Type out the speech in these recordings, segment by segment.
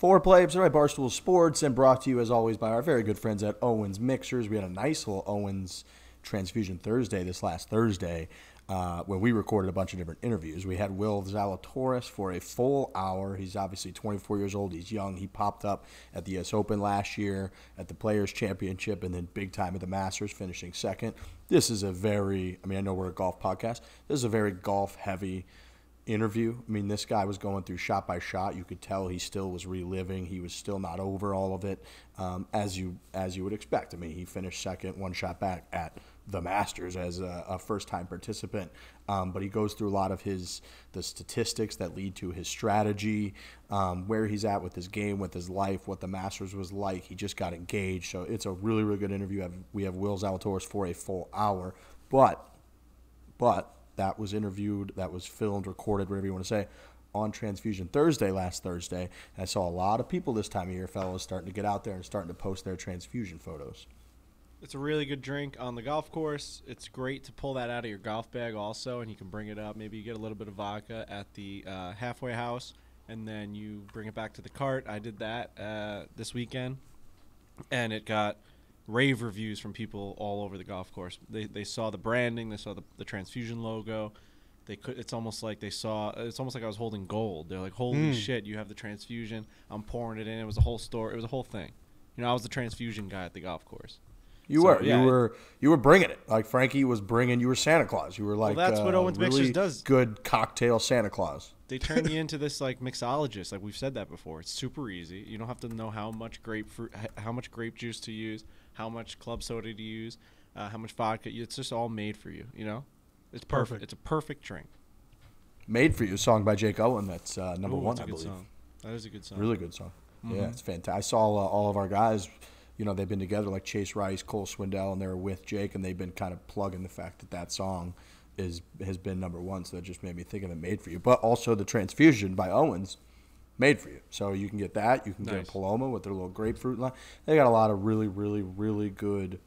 Foreplay, presented by Barstool Sports, and brought to you as always by our very good friends at Owens Mixers. We had a nice little Owens Transfusion Thursday this last Thursday, uh, where we recorded a bunch of different interviews. We had Will Zalatoris for a full hour. He's obviously 24 years old. He's young. He popped up at the U.S. Open last year, at the Players Championship, and then big time at the Masters, finishing second. This is a very, I mean, I know we're a golf podcast. This is a very golf heavy interview. I mean, this guy was going through shot by shot. You could tell he still was reliving. He was still not over all of it, um, as you as you would expect. I mean, he finished second, one shot back at the Masters as a, a first time participant. Um, but he goes through a lot of his the statistics that lead to his strategy, um, where he's at with his game, with his life, what the Masters was like. He just got engaged, so it's a really really good interview. We have Will Zalatoris for a full hour, but but that was interviewed, that was filmed, recorded, whatever you want to say, on Transfusion Thursday last Thursday. And I saw a lot of people this time of year, fellows, starting to get out there and starting to post their transfusion photos. It's a really good drink on the golf course. It's great to pull that out of your golf bag also, and you can bring it up. Maybe you get a little bit of vodka at the uh, halfway house, and then you bring it back to the cart. I did that uh, this weekend, and it got – rave reviews from people all over the golf course. They, they saw the branding, they saw the, the transfusion logo. They could. It's almost like they saw. It's almost like I was holding gold. They're like, "Holy mm. shit, you have the transfusion! I'm pouring it in." It was a whole store. It was a whole thing. You know, I was the transfusion guy at the golf course. You so, were, yeah, you were, you were bringing it. Like Frankie was bringing. You were Santa Claus. You were like, well, that's uh, what Owens really Mixers does. Good cocktail Santa Claus. They turn you into this like mixologist. Like we've said that before. It's super easy. You don't have to know how much grapefruit, how much grape juice to use how much club soda to use, uh, how much vodka. It's just all made for you. You know, it's perfect. perfect. It's a perfect drink. Made for you, song by Jake Owen. That's uh, number Ooh, one, I believe. Song. That is a good song. Really good song. Mm-hmm. Yeah, it's fantastic. I saw uh, all of our guys. You know, they've been together like Chase Rice, Cole Swindell, and they were with Jake, and they've been kind of plugging the fact that that song is has been number one. So that just made me think of it. Made for you, but also the Transfusion by Owens made for you. So you can get that. You can nice. get a Paloma with their little grapefruit line. They got a lot of really, really, really good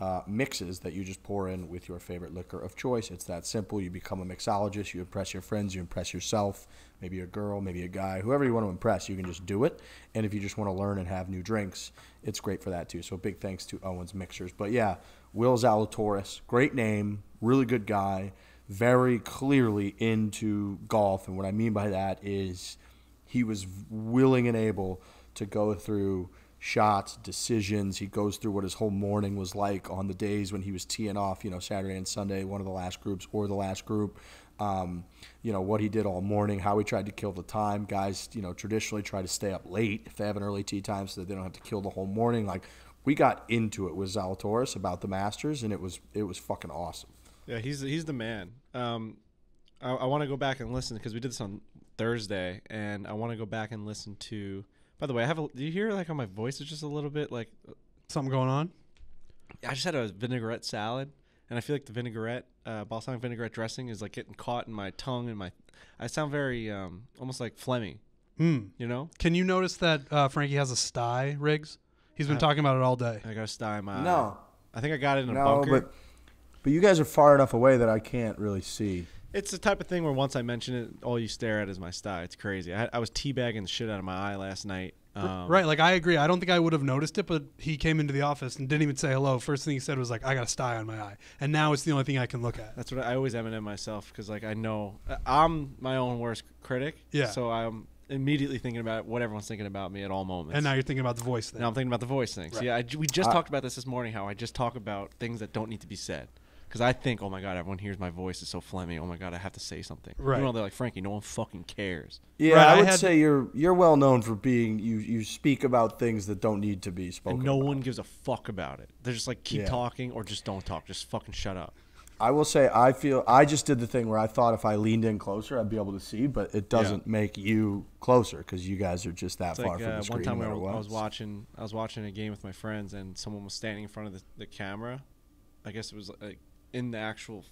uh, mixes that you just pour in with your favorite liquor of choice. It's that simple. You become a mixologist. You impress your friends. You impress yourself. Maybe a girl, maybe a guy, whoever you want to impress. You can just do it. And if you just want to learn and have new drinks, it's great for that too. So big thanks to Owens Mixers. But yeah, Will Zalatoris, great name, really good guy, very clearly into golf. And what I mean by that is he was willing and able to go through shots, decisions. He goes through what his whole morning was like on the days when he was teeing off, you know, Saturday and Sunday, one of the last groups or the last group. Um, you know, what he did all morning, how he tried to kill the time. Guys, you know, traditionally try to stay up late if they have an early tee time so that they don't have to kill the whole morning. Like, we got into it with Zalatoris about the Masters, and it was it was fucking awesome. Yeah, he's he's the man. Um, I, I want to go back and listen because we did this on Thursday, and I want to go back and listen to. By the way, I have a. Do you hear like how my voice is just a little bit like something going on? I just had a vinaigrette salad, and I feel like the vinaigrette, uh, balsamic vinaigrette dressing, is like getting caught in my tongue and my. I sound very um, almost like Fleming. Hmm. You know? Can you notice that uh, Frankie has a sty, Riggs? He's been I, talking about it all day. I got a sty in my. No. I think I got it in a no, bunker. but but you guys are far enough away that I can't really see. It's the type of thing where once I mention it, all you stare at is my sty. It's crazy. I, I was teabagging the shit out of my eye last night. Um, right, like I agree. I don't think I would have noticed it, but he came into the office and didn't even say hello. First thing he said was like, "I got a sty on my eye," and now it's the only thing I can look at. That's what I, I always Eminem myself because like I know I'm my own worst critic. Yeah. So I'm immediately thinking about what everyone's thinking about me at all moments. And now you're thinking about the voice thing. Now I'm thinking about the voice thing. Right. So yeah, I, we just uh, talked about this this morning. How I just talk about things that don't need to be said because I think, oh my god, everyone hears my voice is so phlegmy. Oh my god, I have to say something. Right. You know, they're like Frankie. No one fucking cares. Yeah, right, I would I say you're you're well known for being you you speak about things that don't need to be spoken. And no about. one gives a fuck about it. They're just like keep yeah. talking or just don't talk. Just fucking shut up. I will say I feel I just did the thing where I thought if I leaned in closer I'd be able to see, but it doesn't yeah. make you closer because you guys are just that it's far like, from uh, the screen. One time no I, I was watching I was watching a game with my friends and someone was standing in front of the, the camera. I guess it was like in the actual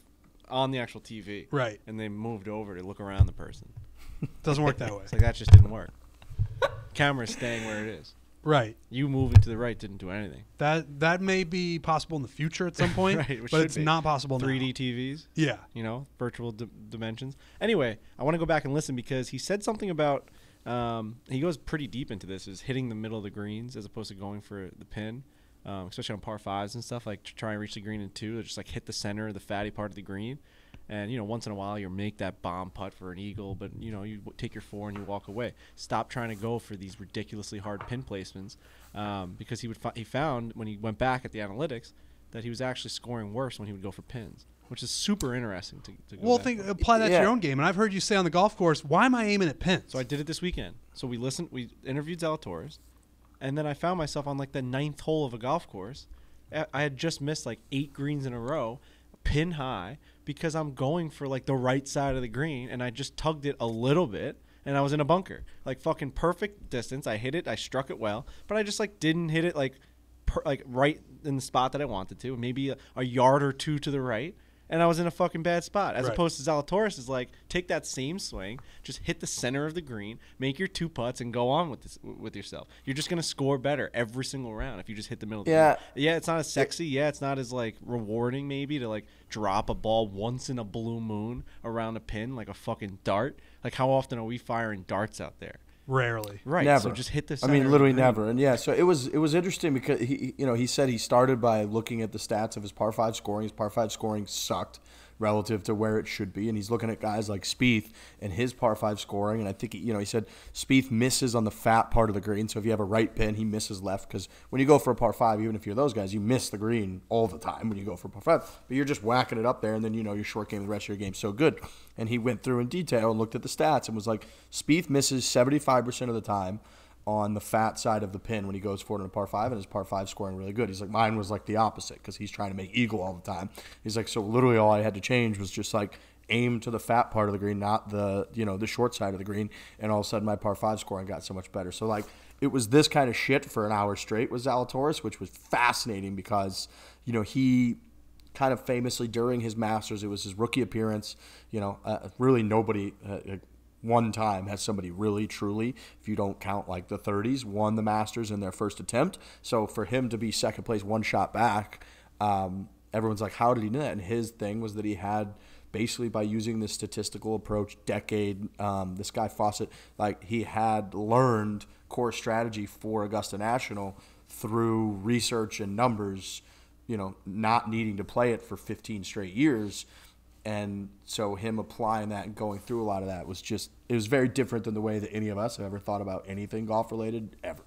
on the actual TV. Right. And they moved over to look around the person. Doesn't work that way. It's like that just didn't work. Camera's staying where it is. Right. You moving to the right didn't do anything. That that may be possible in the future at some point, right, but it's be. not possible 3D now. TVs. Yeah. You know, virtual d- dimensions. Anyway, I want to go back and listen because he said something about Um, he goes pretty deep into this, is hitting the middle of the greens as opposed to going for the pin, um, especially on par fives and stuff. Like to try and reach the green in two, to just like hit the center, the fatty part of the green. And you know, once in a while, you make that bomb putt for an eagle, but you know, you take your four and you walk away. Stop trying to go for these ridiculously hard pin placements, um, because he would fi- he found when he went back at the analytics that he was actually scoring worse when he would go for pins, which is super interesting to, to go Well, back think with. apply that to your own game. And I've heard you say on the golf course, "Why am I aiming at pins?" So I did it this weekend. So we listened, we interviewed Zalatoris, and then I found myself on like the ninth hole of a golf course. I had just missed like eight greens in a row, pin high, because I'm going for like the right side of the green, and I just tugged it a little bit, and I was in a bunker, like fucking perfect distance. I hit it, I struck it well, but I just like didn't hit it like, per, like right in the spot that I wanted to, maybe a, a yard or two to the right. And I was in a fucking bad spot. As Right. opposed to Zalatoris is like, take that same swing, just hit the center of the green, make your two putts, and go on with this with yourself. You're just gonna score better every single round if you just hit the middle. Of the Yeah. yeah. It's not as sexy. Yeah, it's not as like rewarding maybe to like drop a ball once in a blue moon around a pin like a fucking dart. Like how often are we firing darts out there? Rarely. Right. Never. So just hit this. I mean, literally green. never. And yeah, so it was it was interesting because he, you know, he said he started by looking at the stats of his par five scoring. His par five scoring sucked relative to where it should be, and he's looking at guys like Spieth and his par five scoring. And I think he, you know he said Spieth misses on the fat part of the green. So if you have a right pin, he misses left because when you go for a par five, even if you're those guys, you miss the green all the time when you go for a par five. But you're just whacking it up there, and then you know your short game, the rest of your game's so good. And he went through in detail and looked at the stats and was like, Spieth misses 75% of the time on the fat side of the pin when he goes for it in a par five, and his par five scoring really good. He's like, mine was like the opposite because he's trying to make eagle all the time. He's like, so literally all I had to change was just like aim to the fat part of the green, not the you know the short side of the green, and all of a sudden my par five scoring got so much better. So like it was this kind of shit for an hour straight with Zalatoris, which was fascinating because you know he kind of famously during his Masters, it was his rookie appearance. You know, uh, really nobody. Uh, one time has somebody really truly, if you don't count like the 30s, won the Masters in their first attempt. So for him to be second place, one shot back, um, everyone's like, how did he do that? And his thing was that he had basically by using this statistical approach, decade, um, this guy Fawcett, like he had learned core strategy for Augusta National through research and numbers, you know, not needing to play it for 15 straight years and so him applying that and going through a lot of that was just it was very different than the way that any of us have ever thought about anything golf related ever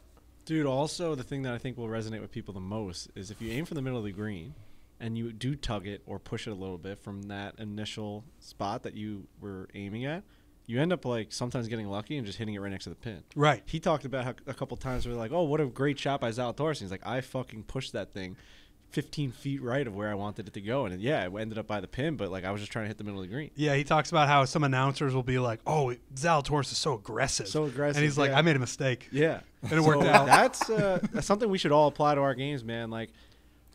Dude, also the thing that I think will resonate with people the most is if you aim for the middle of the green and you do tug it or push it a little bit from that initial spot that you were aiming at, you end up like sometimes getting lucky and just hitting it right next to the pin. Right. He talked about how a couple times where like, oh, what a great shot by Zalatoris. And he's like, I fucking pushed that thing 15 feet right of where I wanted it to go. And yeah, it ended up by the pin, but like I was just trying to hit the middle of the green. Yeah, he talks about how some announcers will be like, "Oh, Zalatoris is so aggressive." So aggressive, and he's like, yeah. "I made a mistake." Yeah, And it worked out. That's, uh, that's something we should all apply to our games, man. Like,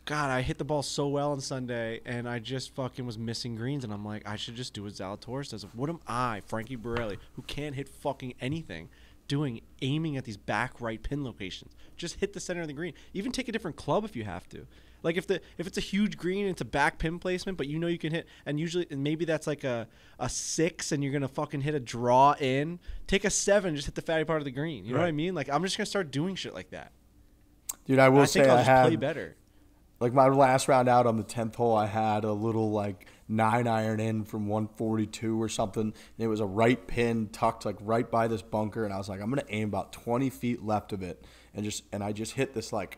God, I hit the ball so well on Sunday, and I just fucking was missing greens, and I'm like, I should just do what Zalatoris does. What am I, Frankie Borrelli, who can't hit fucking anything, doing aiming at these back right pin locations? Just hit the center of the green. Even take a different club if you have to. Like if the if it's a huge green, it's a back pin placement, but you know you can hit, and usually and maybe that's like a a six, and you're gonna fucking hit a draw in. Take a seven, just hit the fatty part of the green. You know what I mean? Like I'm just gonna start doing shit like that. dude i will I say I'll i just had play better. like my last round out on the 10th hole i had a little like nine iron in from 142 or something and it was a right pin tucked like right by this bunker and i was like i'm gonna aim about 20 feet left of it and just and i just hit this like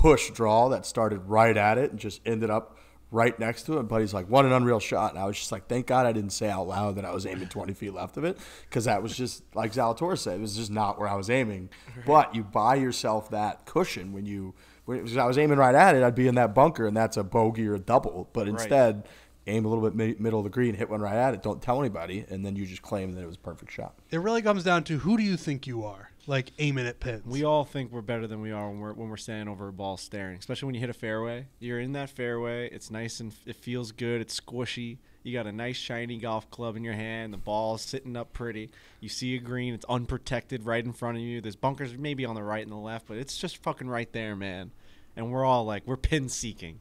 push draw that started right at it and just ended up right next to it. But he's like, what an unreal shot. And I was just like, thank God I didn't say out loud that I was aiming 20 feet left of it because that was just, like Zalatoris said, it was just not where I was aiming. But you buy yourself that cushion when you, when because I was aiming right at it, I'd be in that bunker and that's a bogey or a double. But instead, aim a little bit mi- middle of the green, hit one right at it, don't tell anybody, and then you just claim that it was a perfect shot. It really comes down to who do you think you are, like aiming at pins. We all think we're better than we are when we're when we're standing over a ball staring. Especially when you hit a fairway. You're in that fairway. It's nice and it feels good. It's squishy. You got a nice shiny golf club in your hand. The ball's sitting up pretty. You see a green. It's unprotected right in front of you. There's bunkers maybe on the right and the left, but it's just fucking right there, man. And we're all like we're pin seeking.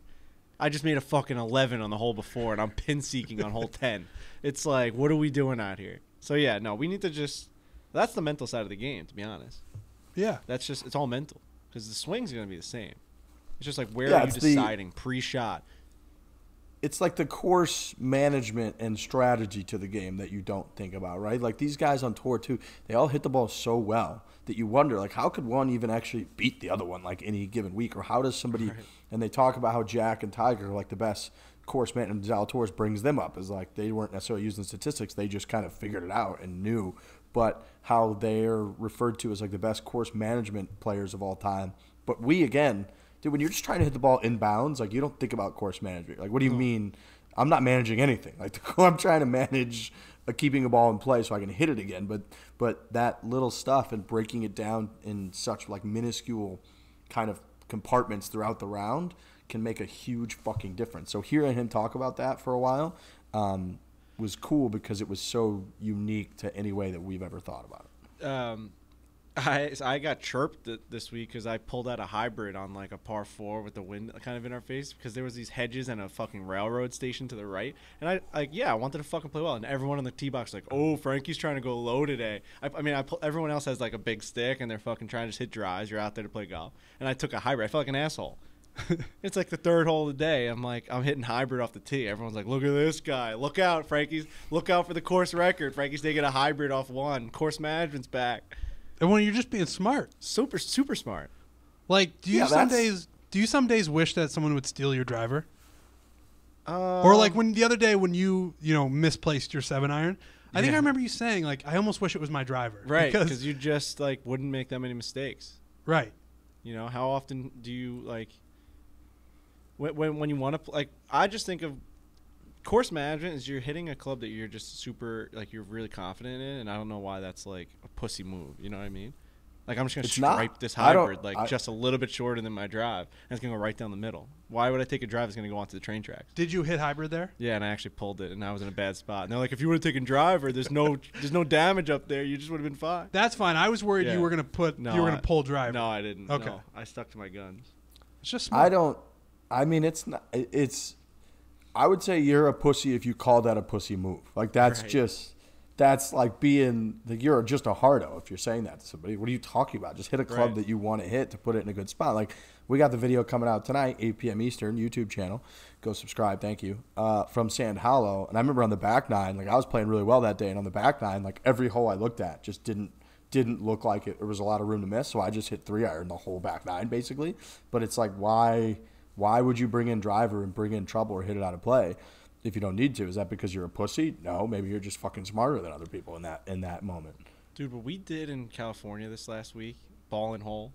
I just made a fucking 11 on the hole before, and I'm pin seeking on hole 10. It's like, what are we doing out here? So yeah, no, we need to just That's the mental side of the game, to be honest. Yeah. That's just it's all mental because the swing's gonna be the same. It's just like where Yeah, are you it's the- deciding pre-shot? it's like the course management and strategy to the game that you don't think about, right? Like these guys on tour too, they all hit the ball so well that you wonder, like, how could one even actually beat the other one like any given week, or how does somebody? And they talk about how Jack and Tiger are like the best course man, and Zalatoris brings them up as like they weren't necessarily using statistics, they just kind of figured it out and knew. But how they're referred to as like the best course management players of all time. But we again dude, when you're just trying to hit the ball in bounds, like you don't think about course management. Like, what do you mean? I'm not managing anything. Like, I'm trying to manage uh, keeping a ball in play so I can hit it again. But but that little stuff and breaking it down in such like minuscule kind of compartments throughout the round can make a huge fucking difference. So hearing him talk about that for a while um, was cool because it was so unique to any way that we've ever thought about it. Um, I I got chirped this week because I pulled out a hybrid on like a par four with the wind kind of in our face because there was these hedges and a fucking railroad station to the right, and I like yeah I wanted to fucking play well, and everyone on the tee box like oh Frankie's trying to go low today. I, I mean I pull, everyone else has like a big stick and they're fucking trying to just hit drives. You're out there to play golf, and I took a hybrid. I felt like an asshole. it's like the third hole of the day. I'm like, I'm hitting hybrid off the tee. Everyone's like, look at this guy. Look out, Frankie's. Look out for the course record. Frankie's taking a hybrid off one. Course management's back. And when you're just being smart. Super, super smart. Like, do you Yeah, some days do you some days wish that someone would steal your driver? Uh, or like when the other day when you you know misplaced your seven iron, I think I remember you saying like I almost wish it was my driver. right, Because, because you just like wouldn't make that many mistakes. right. You know, how often do you like when when, when you want to like? I just think of course management is you're hitting a club that you're just super like you're really confident in, and I don't know why that's like a pussy move. You know what I mean? Like I'm just gonna It's not. stripe this hybrid like I- just a little bit shorter than my drive, and it's gonna go right down the middle. Why would I take a drive that's gonna go onto the train tracks? Did you hit hybrid there? Yeah, and I actually pulled it, and I was in a bad spot. And they're like, if you would have taken driver, there's no there's no damage up there. You just would have been fine. That's fine. I was worried Yeah. you were gonna put No, you were gonna I- pull driver. No, I didn't. Okay. No, I stuck to my guns. It's just smart. I don't. I mean, it's not. It's. I would say you're a pussy if you call that a pussy move. Like that's Right. just. That's like being like you're just a hardo if you're saying that to somebody. What are you talking about? Just hit a club Right. that you want to hit to put it in a good spot. Like we got the video coming out tonight, 8 p.m. Eastern, YouTube channel. Go subscribe, thank you. Uh, from Sand Hollow, and I remember on the back nine, like I was playing really well that day, and on the back nine, like every hole I looked at just didn't didn't look like it. There was a lot of room to miss, so I just hit three iron the whole back nine basically. But it's like why why would you bring in driver and bring in trouble or hit it out of play if you don't need to? Is that because you're a pussy? No, maybe you're just fucking smarter than other people in that in that moment. Dude, what we did in California this last week, ball and hole,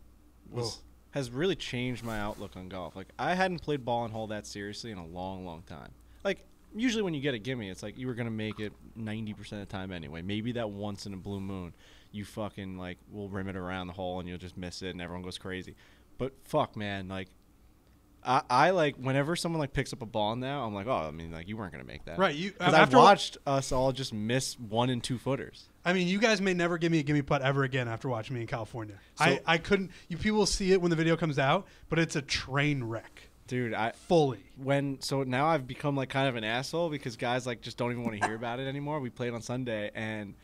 was has really changed my outlook on golf. Like I hadn't played ball and hole that seriously in a long, long time. Like usually when you get a gimme, it's like you were gonna make it ninety percent of the time anyway. Maybe that once in a blue moon, you fucking like will rim it around the hole and you'll just miss it and everyone goes crazy. But fuck, man, like. I, I like whenever someone like picks up a ball now, I'm like, oh, I mean, like you weren't gonna make that, Right, you- Because I've watched us all just miss one and two footers. I mean, you guys may never give me a gimme putt ever again after watching me in California. I, So- I couldn't. You people will see it when the video comes out, but it's a train wreck. Dude, I Fully. when so now I've become like kind of an asshole because guys like just don't even want to hear about it anymore. We played on Sunday and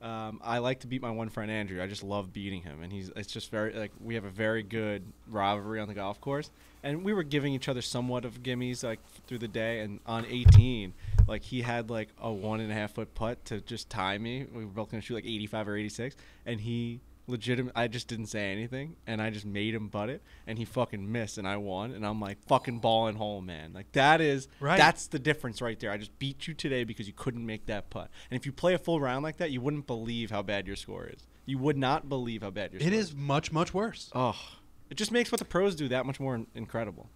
um, I like to beat my one friend Andrew. I just love beating him, and he's it's just very like we have a very good rivalry on the golf course, and we were giving each other somewhat of gimmies like through the day. And on 18, like he had like a one and a half foot putt to just tie me. We were both gonna shoot like 85 or 86, and he legitimate I just didn't say anything and I just made him butt it and he fucking missed and I won and I'm like fucking ball and hole man. Like that is Right. that's the difference right there. I just beat you today because you couldn't make that putt. And if you play a full round like that you wouldn't believe how bad your score is. You would not believe how bad your It score is It is. much much worse. oh it just makes what the pros do that much more in- incredible.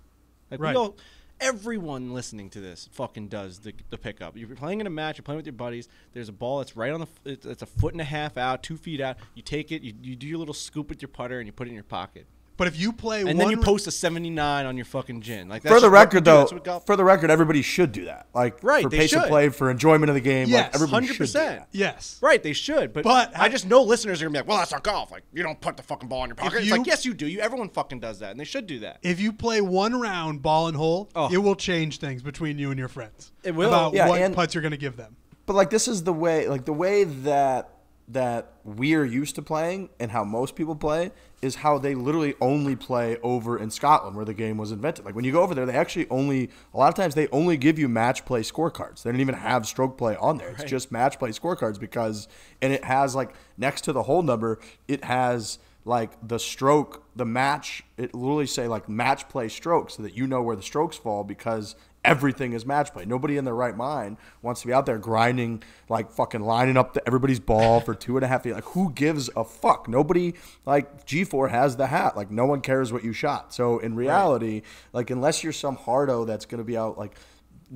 Like Right. we all everyone listening to this fucking does the, the pickup. You're playing in a match you're playing with your buddies there's a ball that's right on the it's, it's a foot and a half out two feet out you take it you, you do your little scoop with your putter and you put it in your pocket But if you play and one, then you post a 79 on your fucking GHIN like that's for the just what we record, though, That's what golf- for the record, everybody should do that. Like Right, for they pace of should. play, for enjoyment of the game. Yes, like, everybody should do 100%. that. yes, Right, they should, but, But I just know listeners are gonna be like, "Well, that's not golf. Like, you don't put the fucking ball in your pocket." It's you- like, yes, you do. You everyone fucking does that, and they should do that. if you play one round ball and hole, Oh. it will change things between you and your friends. It will. about Yeah, what and- putts you're going to give them. But like this is the way, like the way that that we're used to playing and how most people play is how they literally only play over in Scotland where the game was invented. Like when you go over there, they actually only a lot of times they only give you match play scorecards. They don't even have stroke play on there. It's just match play scorecards because and it has like next to the whole number, it has like the stroke, the match, it literally say like match play strokes so that you know where the strokes fall because everything is match play. Nobody in their right mind wants to be out there grinding, like fucking lining up the, everybody's ball for two and a half feet. Like, who gives a fuck? Nobody, like, G4 has the hat. Like, no one cares what you shot. So, in reality, like, unless you're some hardo that's going to be out, like,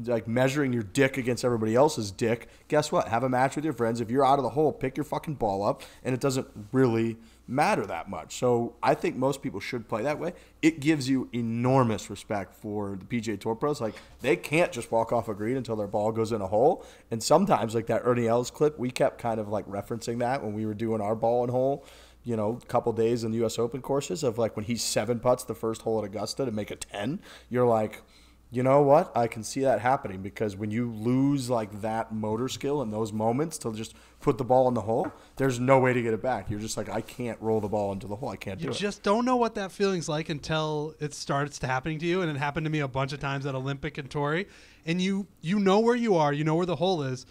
like measuring your dick against everybody else's dick, guess what? Have a match with your friends. If you're out of the hole, pick your fucking ball up, and it doesn't really matter that much. So I think most people should play that way. It gives you enormous respect for the PGA Tour pros. Like they can't just walk off a green until their ball goes in a hole. And sometimes, like that Ernie Els clip, we kept kind of like referencing that when we were doing our ball and hole. You know, couple days in the U.S. Open courses of like when he seven putts the first hole at Augusta to make a ten. You're like, you know what? I can see that happening because when you lose like that motor skill in those moments to just put the ball in the hole, there's no way to get it back. You're just like, I can't roll the ball into the hole. I can't You do it. You just don't know what that feeling's like until it starts to happening to you, and it happened to me a bunch of times at Olympic and Torrey. And you you know where you are, you know where the hole is,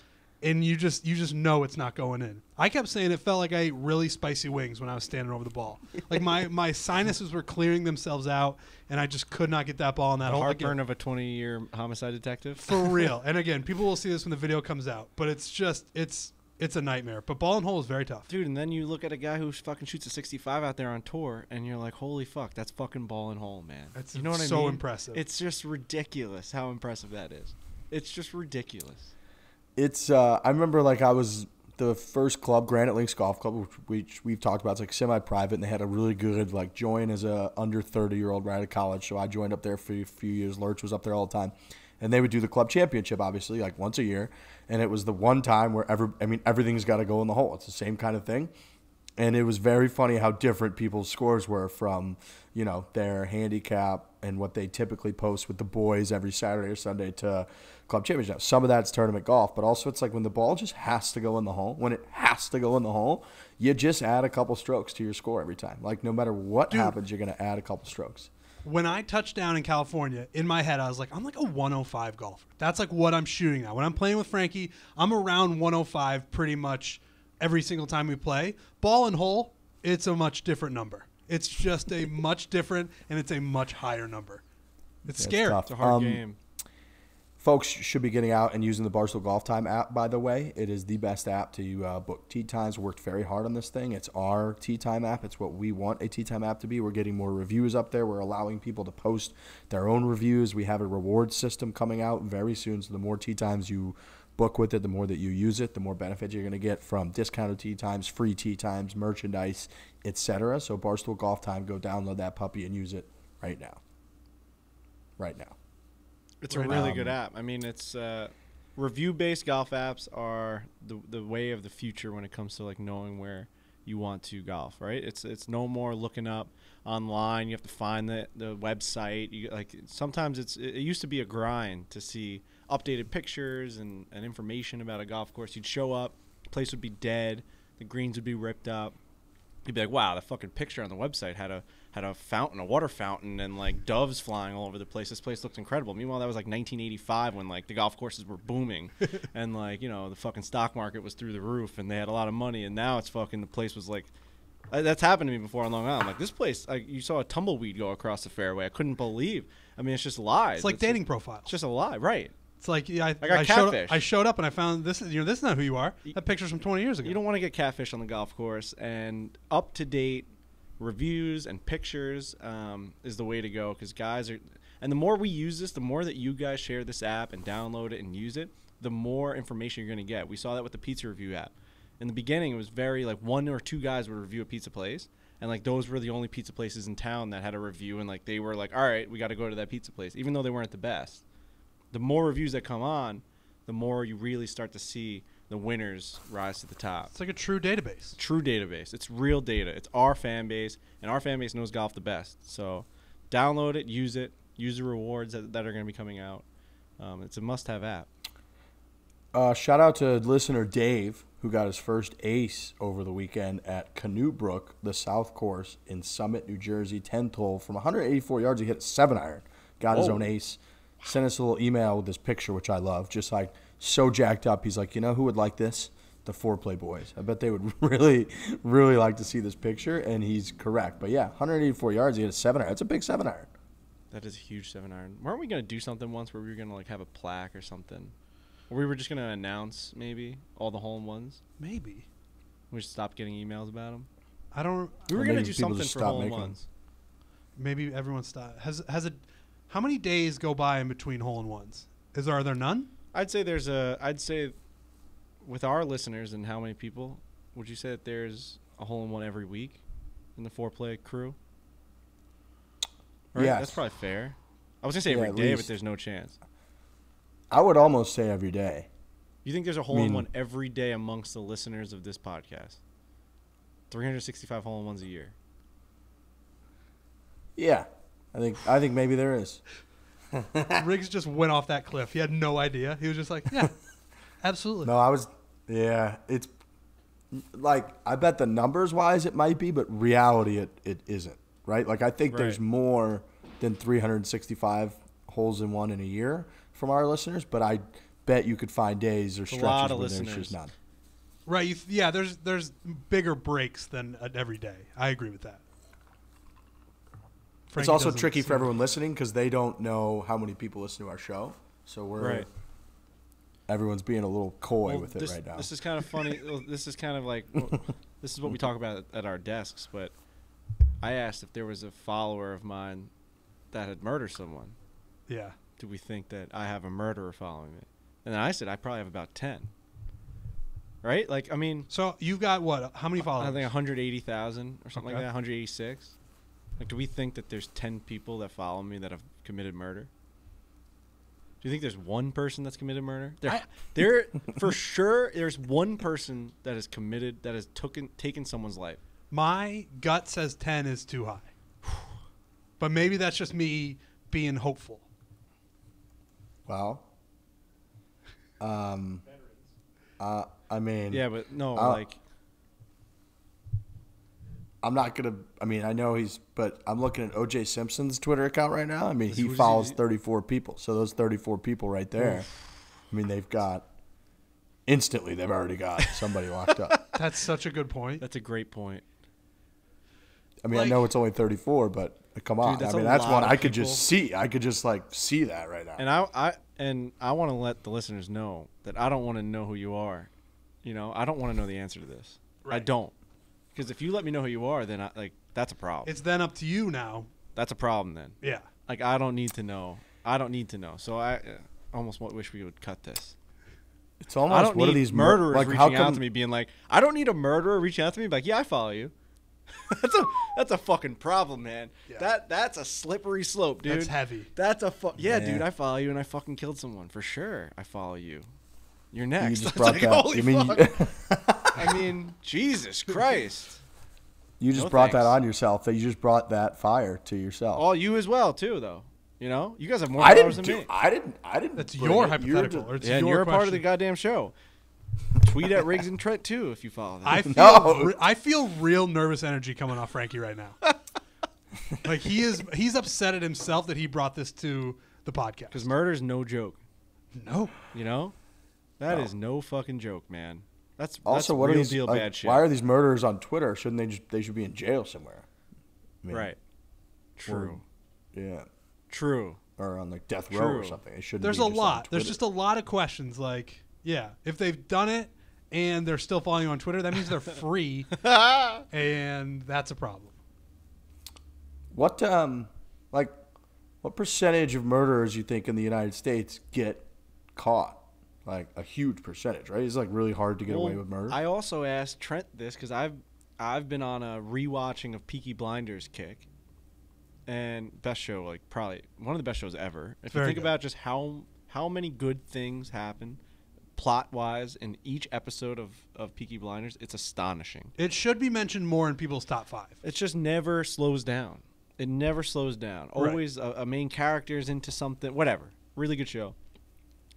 and you just you just know it's not going in. I kept saying it felt like I ate really spicy wings when I was standing over the ball. Like my my sinuses were clearing themselves out, and I just could not get that ball in that The hole. heartburn Again, of a 20-year homicide detective. for real. And again, people will see this when the video comes out, but it's just it's it's a nightmare. But ball and hole is very tough. Dude, and then you look at a guy who fucking shoots a 65 out there on tour, and you're like, holy fuck, that's fucking ball and hole, man. That's you know what I so impressive. It's just ridiculous how impressive that is. It's just ridiculous. It's uh, I remember like I was the first club, Granite Links Golf Club, which, we've talked about. It's like semi-private, and they had a really good like join as a under thirty year old right out of college. So I joined up there for a few years. Lurch was up there all the time, and they would do the club championship, obviously, like once a year. And it was the one time where ever, I mean, everything's got to go in the hole. It's the same kind of thing. And it was very funny how different people's scores were from, you know, their handicap and what they typically post with the boys every Saturday or Sunday to club championship. Some of that's tournament golf, but also it's like when the ball just has to go in the hole, when it has to go in the hole, you just add a couple strokes to your score every time. Like no matter what Dude. happens, you're going to add a couple strokes. when I touched down in California, in my head, I was like, I'm like a 105 golfer. That's like what I'm shooting now. When I'm playing with Frankie, I'm around 105 pretty much every single time we play. Ball and hole, it's a much different number. It's just a much different and it's a much higher number. It's Yeah, scary. tough. It's a hard Um, game. Folks should be getting out and using the Barstool Golf Time app, by the way. It is the best app to uh, book tee times. Worked very hard on this thing. It's our tee time app. It's what we want a tee time app to be. We're getting more reviews up there. We're allowing people to post their own reviews. We have a reward system coming out very soon. So the more tee times you book with it, the more that you use it, the more benefit you're going to get from discounted tee times, free tee times, merchandise, etc. So Barstool Golf Time, go download that puppy and use it right now. Right now. It's a really now. good app. I mean, it's uh, review-based golf apps are the the way of the future when it comes to like knowing where you want to golf. Right? It's it's no more looking up online. You have to find the the website. You like sometimes it's it used to be a grind to see updated pictures and, and information about a golf course. You'd show up, place would be dead, the greens would be ripped up. You'd be like, "Wow, the fucking picture on the website had a had a fountain, a water fountain, and like doves flying all over the place. This place looked incredible." Meanwhile, that was like 1985 when like the golf courses were booming, and like you know the fucking stock market was through the roof, and they had a lot of money. And now it's fucking the place was like, uh, that's happened to me before on Long Island. Like this place, like you saw a tumbleweed go across the fairway. I couldn't believe. I mean, it's just lies. It's like just- dating profiles. It's just a lie, right? It's like yeah, I, I got showed, catfish. I showed up and I found this. You know, this is not who you are. That picture's from 20 years ago. You don't want to get catfish on the golf course, and up to date reviews and pictures um, is the way to go because guys are. And the more we use this, the more that you guys share this app and download it and use it, the more information you're going to get. We saw that with the pizza review app. In the beginning, it was very like one or two guys would review a pizza place, and like those were the only pizza places in town that had a review, and like they were like, all right, we got to go to that pizza place, even though they weren't the best. The more reviews that come on, the more you really start to see the winners rise to the top It's like a true database. true database. It's real data. It's our fan base, and our fan base knows golf the best. So, download it, use it, use the rewards that, that are going to be coming out. Um, it's a must-have app. Uh, shout out to listener Dave, who got his first ace over the weekend at Canoe Brook, the South Course in Summit, New Jersey. 10 hole from 184 yards. He hit a seven iron. Got his own ace. Sent us a little email with this picture, which I love. Just like so jacked up. He's like, you know who would like this? The foreplay boys. I bet they would really, really like to see this picture. And he's correct. But yeah, 184 yards. He hit a seven iron. That's a big seven iron. That is a huge seven iron. Weren't we gonna do something once where we were gonna like have a plaque or something? Or we were just gonna announce maybe all the hole in ones. Maybe. We should stop getting emails about them. I don't. We were Or gonna do something for stop hole in making 'em. ones. Maybe everyone stop. Has has it? How many days go by in between hole in ones? Is there are there none? I'd say there's a. I'd say, with our listeners and how many people, would you say that there's a hole in one every week in the foreplay crew? Right? Yes. That's probably fair. I was gonna say Yeah, every at day, but there's no chance. I would almost say every day. You think there's a hole in mean- one every day amongst the listeners of this podcast? 365 hole in ones a year. Yeah. I think I think maybe there is. Riggs just went off that cliff. He had no idea. He was just like, yeah, absolutely. No, I was. Yeah, it's like I bet the numbers wise it might be, but reality it, it isn't. Right? Like I think there's more than 365 holes in one in a year from our listeners, but I bet you could find days or stretches where there's listeners. just none. Right? You th- yeah. There's there's bigger breaks than uh, every day. I agree with that. It's also tricky for everyone listening because they don't know how many people listen to our show. So we're Right. everyone's being a little coy Well, with it this, right now. This is kind of funny. well, this is kind of like well, this is what we talk about at, at our desks. But I asked if there was a follower of mine that had murdered someone. Yeah. Do we think that I have a murderer following me? And then I said I probably have about ten. Right? Like I mean, So you've got what? How many followers? I think 180,000 or something Okay. like that. 186. Like, do we think that there's 10 people that follow me that have committed murder? Do you think there's one person that's committed murder? There, I- there for sure. There's one person that has committed that has taken taken someone's life. My gut says 10 is too high. But maybe that's just me being hopeful. well, um, uh, I mean, Yeah, but no, Uh, like I'm not gonna. I mean, I know he's, but I'm looking at OJ Simpson's Twitter account right now. I mean, he Who's he- follows 34 people. So those 34 people right there. I mean, they've got instantly. They've already got somebody locked up. That's such a good point. that's a great point. I mean, Like- I know it's only 34, but come on. that's I mean, that's lot one of I could people. just see. I could just like see that right now. And I, I and I want to let the listeners know that I don't want to know who you are. You know, I don't want to know the answer to this. I Right. don't. Because if you let me know who you are, then I, like that's a problem. It's then up to you now. that's a problem then. Yeah. Like I don't need to know. I don't need to know. So I uh, almost wish we would cut this. it's almost I don't what need are these mur- murderers like, reaching how out come- to me, being like, "I don't need a murderer reaching out to me." Like, yeah, I follow you. that's a that's a fucking problem, man. Yeah. That that's a slippery slope, dude. That's heavy. That's a fu- yeah, Yeah. dude. I follow you, and I fucking killed someone for sure. I follow you. You're You next. just It's brought like, that. holy You mean fuck. I mean, Jesus Christ. you just No brought that on yourself? That you just brought that fire to yourself. All you as well, too, though. You know, you guys have more I didn't than do. me. I didn't. I didn't. That's your it. You're hypothetical. or it's yeah, and your you're a part of the goddamn show. Tweet at Riggs and Trent too if you follow them. I feel No. re- I feel real nervous energy coming off Frankie right now. like he is he's upset at himself that he brought this to the podcast. Because murder's no joke. no. You know, that No. is no fucking joke, man. That's Also, that's what real are these? deal like, bad shit. Why are these murderers on Twitter? Shouldn't they just? They should be in jail somewhere. I mean, right? True. Yeah. True. Or on like death row or something. They shouldn't. There's a lot. There's just a lot of questions. Like, yeah, if they've done it and they're still following you on Twitter, that means they're free, and that's a problem. What um, like, what percentage of murderers you think in the United States get caught? Like a huge percentage, right? It's like really hard to get away with murder. I also asked Trent this because I've I've been on a rewatching of Peaky Blinders kick, and best show like probably one of the best shows ever. If Very you think good. about just how how many good things happen, plot wise, in each episode of of Peaky Blinders, it's astonishing. It should be mentioned more in people's top five. It just never slows down. It never slows down. Right. Always a, a main character is into something, whatever. Really good show.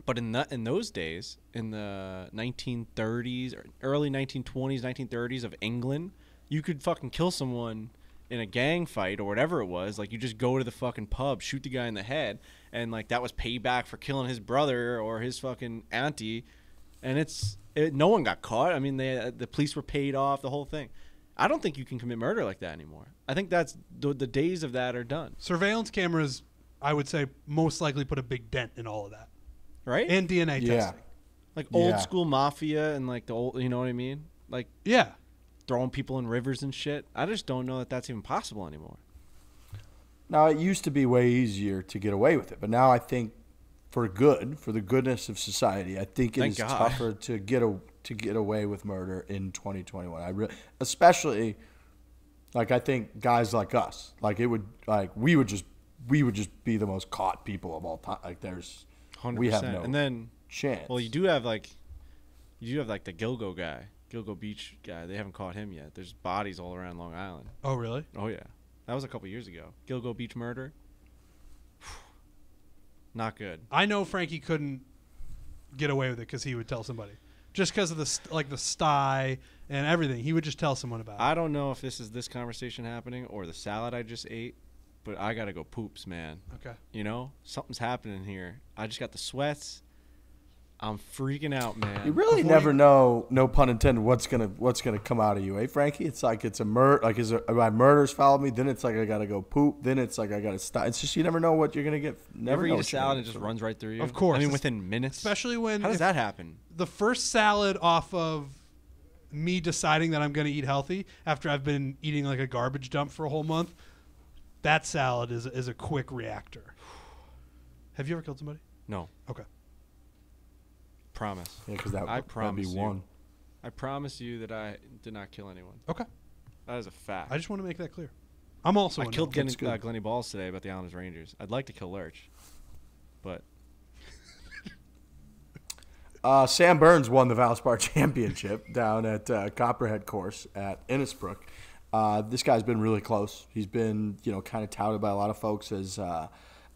But in in those days, in the 1930s or early 1920s, 1930s of England, you could fucking kill someone in a gang fight or whatever it was. Like you just go to the fucking pub, shoot the guy in the head, and like that was payback for killing his brother or his fucking auntie. And it's it, no one got caught. I mean, they uh, the police were paid off, the whole thing. I don't think you can commit murder like that anymore. I think that's the, the days of that are done, Surveillance cameras, I would say, most likely put a big dent in all of that, right? and DNA Yeah. testing. like old Yeah. school mafia and like the old, you know what I mean? Like Yeah, throwing people in rivers and shit. I just don't know that that's even possible anymore. Now it used to be way easier to get away with it, but now I think for good, for the goodness of society, I think it Thank is God. tougher to get a, to get away with murder in 2021. I re- especially like I think guys like us, like it would like we would just we would just be the most caught people of all time. Like there's Hundred we have percent. no and then, chance. well, you do have like, you do have like the Gilgo guy, Gilgo Beach guy. They haven't caught him yet. There's bodies all around Long Island. Oh, really? Oh yeah, that was a couple years ago. Gilgo Beach murder. Not good. I know Frankie couldn't get away with it because he would tell somebody, just because of the st- like the sty and everything. He would just tell someone about it. I don't know if this is this conversation happening or the salad I just ate, but I gotta go poops, man. Okay. You know, something's happening here. I just got the sweats. I'm freaking out, man. You really Before never you- know, no pun intended, what's gonna what's gonna come out of you, eh, Frankie? It's like it's a murder, like is it, my murders follow me. Then it's like I gotta go poop. Then it's like I gotta stop. It's just you never know what you're gonna get. Never Never know eat a salad and it just runs right through you. Of course. I mean, within minutes. Especially when How does that happen? the first salad off of me deciding that I'm going to eat healthy after I've been eating like a garbage dump for a whole month. That salad is is a quick reactor. Have you ever killed somebody? No, Okay. promise. Yeah, because that I that'd be promise you. one. I promise you that I did not kill anyone. Okay. That is a fact. I just want to make that clear. I'm also I a killed no. Glenny, uh, Glenny Balls today about the Islanders Rangers. I'd like to kill Lurch, but Uh, Sam Burns won the Valspar Championship down at uh, Copperhead Course at Innisbrook. Uh, this guy's been really close. He's been, you know, kind of touted by a lot of folks as uh,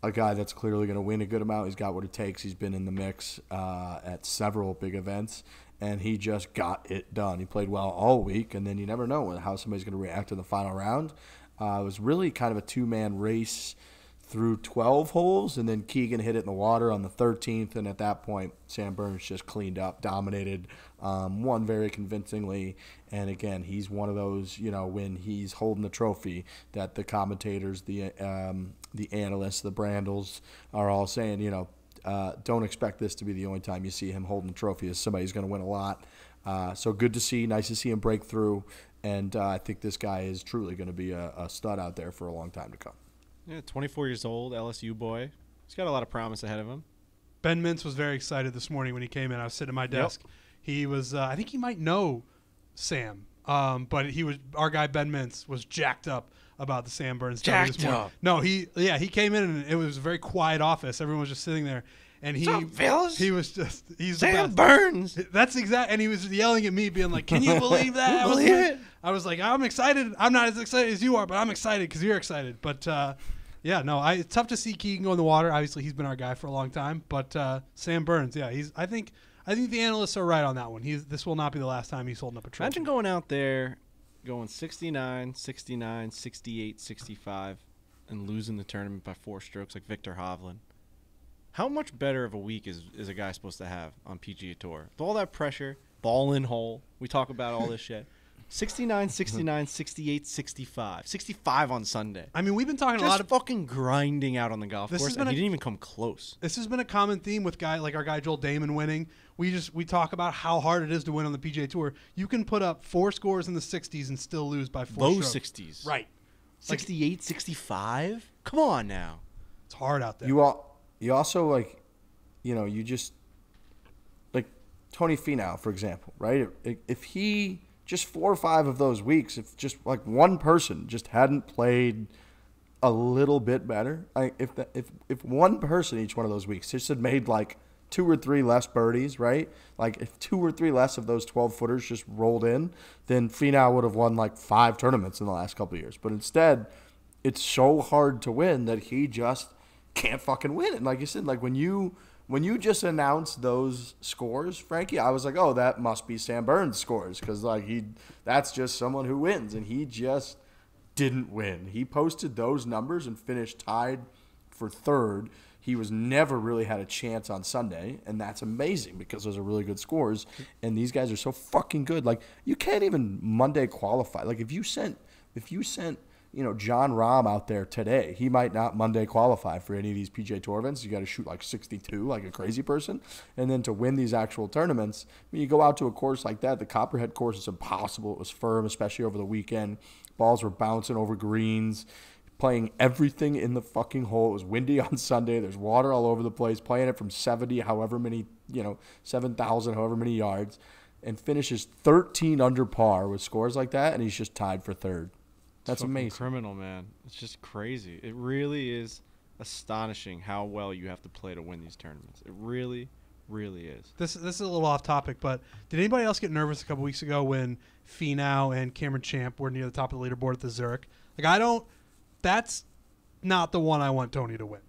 a guy that's clearly going to win a good amount. He's got what it takes. He's been in the mix uh, at several big events, and he just got it done. He played well all week, and then you never know how somebody's going to react in the final round. Uh, it was really kind of a two-man race through 12 holes, and then Keegan hit it in the water on the 13th. And at that point, Sam Burns just cleaned up, dominated, um, won very convincingly. And again, he's one of those, you know, when he's holding the trophy, that the commentators, the um, the analysts, the Brandels are all saying, you know, uh, don't expect this to be the only time you see him holding the trophy. As somebody who's going to win a lot. Uh, so good to see. Nice to see him break through. And uh, I think this guy is truly going to be a, a stud out there for a long time to come. Yeah, 24 years old, LSU boy. He's got a lot of promise ahead of him. Ben Mintz was very excited this morning when he came in. I was sitting at my desk. He was. Uh, I think he might know Sam, um, but he was. Our guy Ben Mintz was jacked up about the Sam Burns story this morning. up. No, he. Yeah, he came in and it was a very quiet office. Everyone was just sitting there, and he. What's up. He was just. He's Sam. Burns. That's exact. And he was yelling at me, being like, "Can you believe that?" I was Believe like- it? I was like, "I'm excited. I'm not as excited as you are, but I'm excited because you're excited." But uh, yeah, no, I, it's tough to see Keegan go in the water. Obviously, he's been our guy for a long time. But uh, Sam Burns, yeah, he's. I think. I think the analysts are right on that one. He's. This will not be the last time he's holding up a trophy. Imagine going out there, going 69, 69, 68, 65, and losing the tournament by four strokes like Viktor Hovland. How much better of a week is, is a guy supposed to have on PGA Tour? With all that pressure, ball in hole. We talk about all this shit. 69, 69, 68, 65. 65 on Sunday. I mean, we've been talking a lot of. fucking grinding out on the golf This course, has been and he didn't even come close. This has been a common theme with guy like our guy Joel Dahmen winning. We just we talk about how hard it is to win on the PGA Tour. You can put up four scores in the 60s and still lose by four Low strokes. 60s. Right. 68, 65? Come on now. It's hard out there. You all, you also like, you know, you just like Tony Finau, for example, right? If, he just four or five of those weeks, if just like one person just hadn't played a little bit better, like if the, if if one person each one of those weeks just had made like two or three less birdies, right? Like if two or three less of those twelve footers just rolled in, then Finau would have won like five tournaments in the last couple years. But instead, it's so hard to win that he just can't fucking win. And like you said, like when you when you just announced those scores, Frankie, I was like, oh, that must be Sam Burns scores because like he, that's just someone who wins, and he just didn't win. He posted those numbers and finished tied for third. He was never really had a chance on Sunday, and that's amazing because those are really good scores. And these guys are so fucking good. Like you can't even Monday qualify. Like if you sent, if you sent you know, Jon Rahm out there today, he might not Monday qualify for any of these PGA Tour events. You got to shoot like 62, like a crazy person. And then to win these actual tournaments, when you go out to a course like that, the Copperhead course is impossible. It was firm, especially over the weekend. Balls were bouncing over greens, playing everything in the fucking hole. It was windy on Sunday. There's water all over the place, playing it from 70, however many, you know, 7,000, however many yards, and finishes 13 under par with scores like that. And he's just tied for third. That's Fucking amazing. Criminal man. It's just crazy. It really is astonishing how well you have to play to win these tournaments. It really, really is. This this is a little off topic, but did anybody else get nervous a couple weeks ago when Finau and Cameron Champ were near the top of the leaderboard at the Zurich? Like I don't. That's not the one I want Tony to win.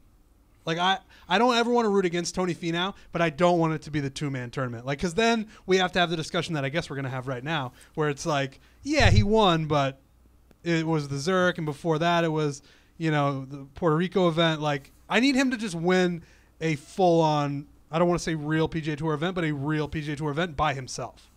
Like I, I don't ever want to root against Tony Finau, but I don't want it to be the two man tournament. Like, because then we have to have the discussion that I guess we're gonna have right now, where it's like, yeah, he won, but it was the Zurich, and before that it was you know the Puerto Rico event. Like I need him to just win a full on. I don't want to say real PGA Tour event, but a real PGA Tour event by himself.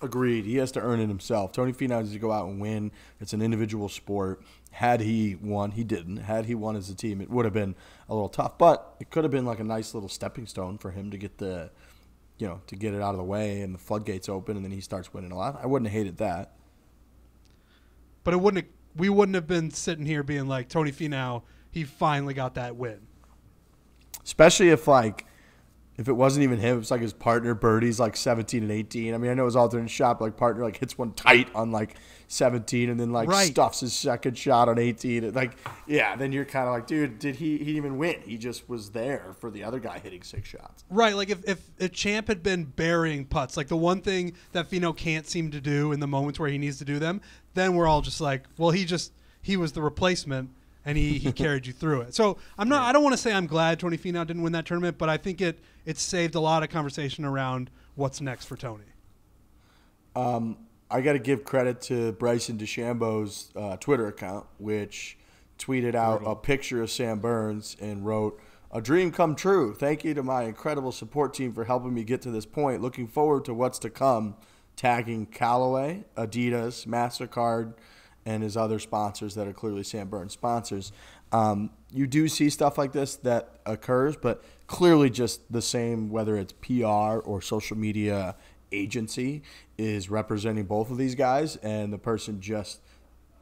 Agreed. He has to earn it himself. Tony Finau needs to go out and win. It's an individual sport. Had he won, he didn't. Had he won as a team, it would have been a little tough. But it could have been like a nice little stepping stone for him to get the, you know, to get it out of the way and the floodgates open, and then he starts winning a lot. I wouldn't have hated that. But it wouldn't. Have, we wouldn't have been sitting here being like Tony Finau. He finally got that win. Especially if like if it wasn't even him, it's like his partner Birdie's like 17 and 18. I mean, I know was alternate shot, but like partner like hits one tight on like 17 and then like Right. stuffs his second shot on 18. Like, yeah, then you're kind of like, dude, did he he even win? He just was there for the other guy hitting six shots. Right, like if, if if Champ had been burying putts, like the one thing that Finau can't seem to do in the moments where he needs to do them, then we're all just like, well, he just he was the replacement and he, he carried you through it. So I'm not I don't want to say I'm glad Tony Finau didn't win that tournament, but I think it it saved a lot of conversation around what's next for Tony. Um, I got to give credit to Bryson DeChambeau's uh, Twitter account, which tweeted out a picture of Sam Burns and wrote, "A dream come true. Thank you to my incredible support team for helping me get to this point. Looking forward to what's to come." Tagging Callaway, Adidas, Mastercard, and his other sponsors that are clearly Sam Burns sponsors. Um, you do see stuff like this that occurs, but clearly just the same, whether it's PR or social media agency, is representing both of these guys, and the person just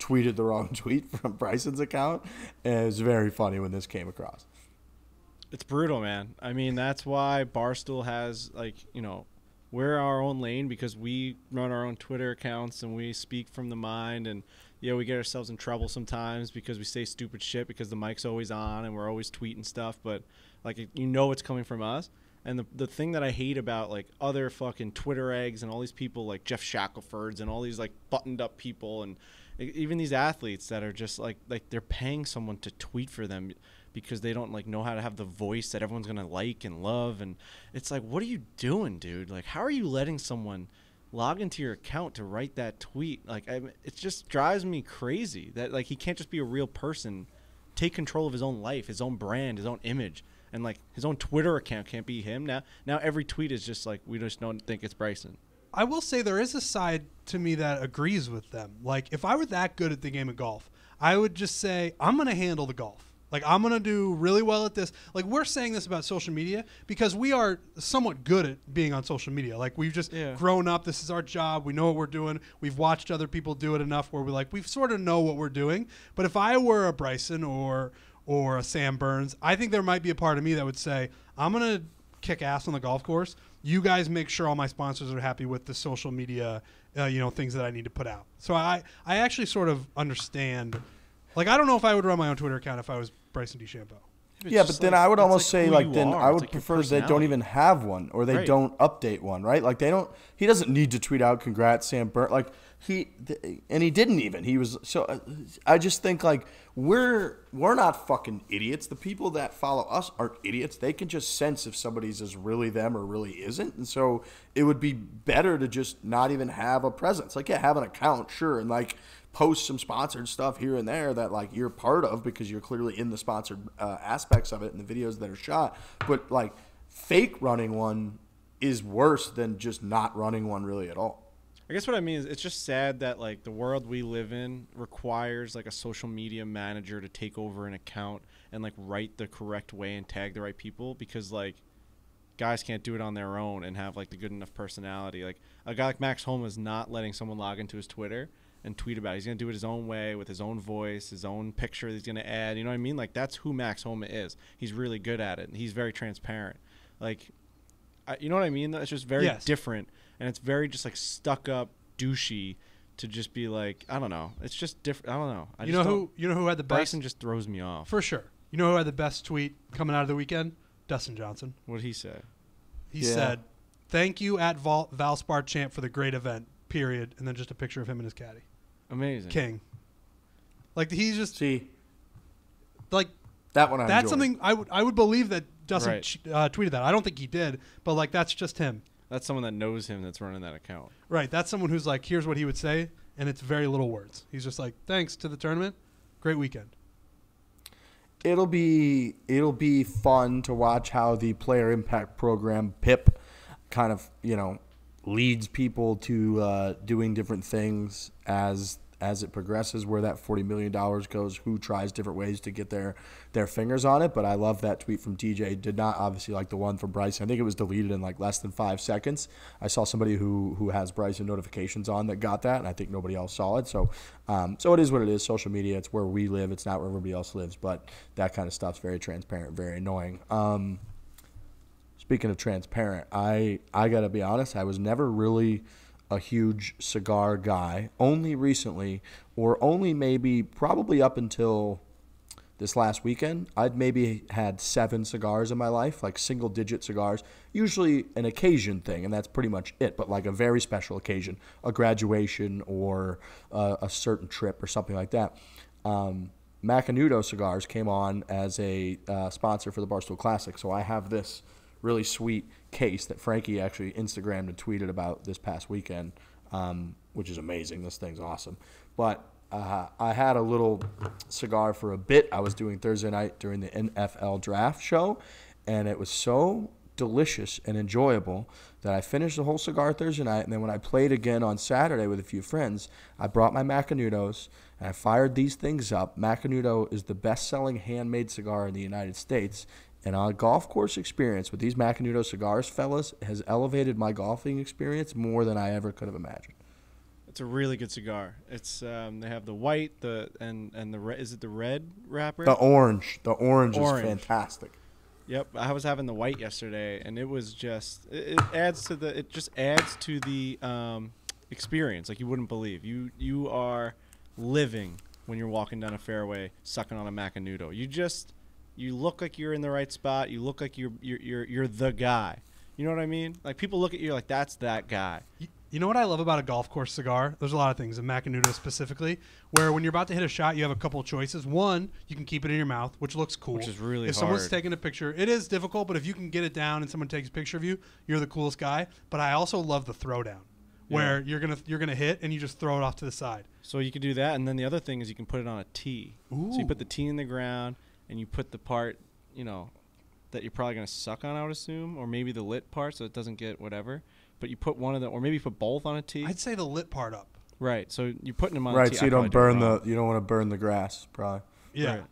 tweeted the wrong tweet from Bryson's account. And it was very funny when this came across. It's brutal, man. I mean, that's why Barstool has like you know, we're our own lane because we run our own Twitter accounts and we speak from the mind and yeah, we get ourselves in trouble sometimes because we say stupid shit because the mic's always on and we're always tweeting stuff, but like you know it's coming from us. And the the thing that I hate about like other fucking Twitter eggs and all these people like Geoff Shackelfords and all these like buttoned up people and even these athletes that are just like like they're paying someone to tweet for them because they don't like know how to have the voice that everyone's gonna like and love. And it's like what are you doing dude? Like how are you letting someone log into your account to write that tweet? Like I, it just drives me crazy that like he can't just be a real person take control of his own life his own brand his own image and like his own twitter account can't be him now now every tweet is just like we just don't think it's bryson I will say there is a side to me that agrees with them. Like if I were that good at the game of golf, I would just say I'm going to handle the golf. Like I'm going to do really well at this. Like we're saying this about social media because we are somewhat good at being on social media. Like we've just Yeah. grown up. This is our job. We know what we're doing. We've watched other people do it enough where we're like we sort of know what we're doing. But if I were a Bryson or or a Sam Burns, I think there might be a part of me that would say I'm going to kick ass on the golf course. You guys make sure all my sponsors are happy with the social media, uh, you know, things that I need to put out. So I, I actually sort of understand. Like, I don't know if I would run my own Twitter account if I was Bryson DeChambeau. It's yeah, but then like- I would almost like say like then are. I would like prefer they don't even have one or they Right. don't update one, right? Like they don't. He doesn't need to tweet out "Congrats, Sam Burns." Like he and he didn't even. He was so. uh, I just think like we're we're not fucking idiots. The people that follow us aren't idiots. They can just sense if somebody's is really them or really isn't, and so it would be better to just not even have a presence. Like yeah, have an account, sure, and like post some sponsored stuff here and there that like you're part of because you're clearly in the sponsored uh, aspects of it and the videos that are shot. But like fake running one is worse than just not running one really at all. I guess what I mean is it's just sad that like the world we live in requires like a social media manager to take over an account and like write the correct way and tag the right people because like guys can't do it on their own and have like the good enough personality. Like a guy like Max Homa is not letting someone log into his Twitter and tweet about it. He's gonna do it his own way with his own voice, his own picture that he's gonna add. You know what I mean? Like that's who Max Homa is. He's really good at it and he's very transparent. Like I, you know what I mean? It's just very Yes. different, and it's very just like stuck up, douchey to just be like I don't know. It's just different. I don't know. I you just know who? You know who had the best? Bryson just throws me off. for sure. You know who had the best tweet coming out of the weekend? Dustin Johnson. what did he say? He Yeah. said, "Thank you at Val- Valspar Champ for the great event." Period, and then just a picture of him and his caddy, Amazing. King. Like he's just See, like that one I that's enjoyed. something I would I would believe that Dustin Right. ch- uh, tweeted that. I don't think he did, but like that's just him. That's someone that knows him that's running that account. Right. That's someone who's like, here's what he would say, and it's very little words. He's just like, thanks to the tournament, great weekend. it'll be it'll be fun to watch how the player impact program PIP kind of you know leads people to uh, doing different things as as it progresses where that 40 million dollars goes who tries different ways to get their their fingers on it. But i love that tweet from dj did not obviously like the one from bryson i think it was deleted in like less than five seconds. I saw somebody who who has bryson notifications on that got that and i think nobody else saw it. So um, so it is what it is. Social media it's where we live. It's not where everybody else lives. But that kind of stuff's very transparent very annoying. Um, Speaking of transparent, I I gotta be honest. I was never really a huge cigar guy. Only recently, or only maybe probably up until this last weekend, I'd maybe had seven cigars in my life, like single digit cigars. Usually an occasion thing, and that's pretty much it. But like a very special occasion, a graduation or uh, a certain trip or something like that. Um, Macanudo cigars came on as a uh, sponsor for the Barstool Classic, so I have this really sweet case that Frankie actually Instagrammed and tweeted about this past weekend, um, which is amazing. This thing's awesome. But uh, I had a little cigar for a bit. I was doing Thursday night during the NFL draft show, and it was so delicious and enjoyable that I finished the whole cigar Thursday night. And then when I played again on Saturday with a few friends, I brought my Macanudos and I fired these things up. Macanudo is the best selling handmade cigar in the United States. And our golf course experience with these Macanudo cigars, fellas, has elevated my golfing experience more than I ever could have imagined. It's a really good cigar. It's um, they have the white, the and and the red. Is it the red wrapper? The orange, the orange, Orange. is fantastic. Yep, I was having the white yesterday, and it was just it, it adds to the it just adds to the um, experience like you wouldn't believe. You you are living when you're walking down a fairway sucking on a macanudo. You just you look like you're in the right spot. You look like you're you're you're, you're the guy. You know what I mean? Like people look at you like that's that guy. Y- You know what I love about a golf course cigar? There's a lot of things, and Macanudo specifically, where when you're about to hit a shot, you have a couple of choices. One, you can keep it in your mouth, which looks cool. Which is really If someone's taking a picture, it is difficult, but if you can get it down and someone takes a picture of you, you're the coolest guy. But I also love the throwdown, where you're gonna you're gonna hit and you just throw it off to the side. So you can do that, and then the other thing is you can put it on a tee. So you put the tee in the ground, and you put the part, you know, that you're probably gonna suck on, I would assume, or maybe the lit part, so it doesn't get whatever. But you put one of the, or maybe you put both on a tee. I'd say the lit part up. right. So you're putting them on a Right, tee. so I you don't probably do it burn the you don't want to burn the grass, probably. Yeah. Right.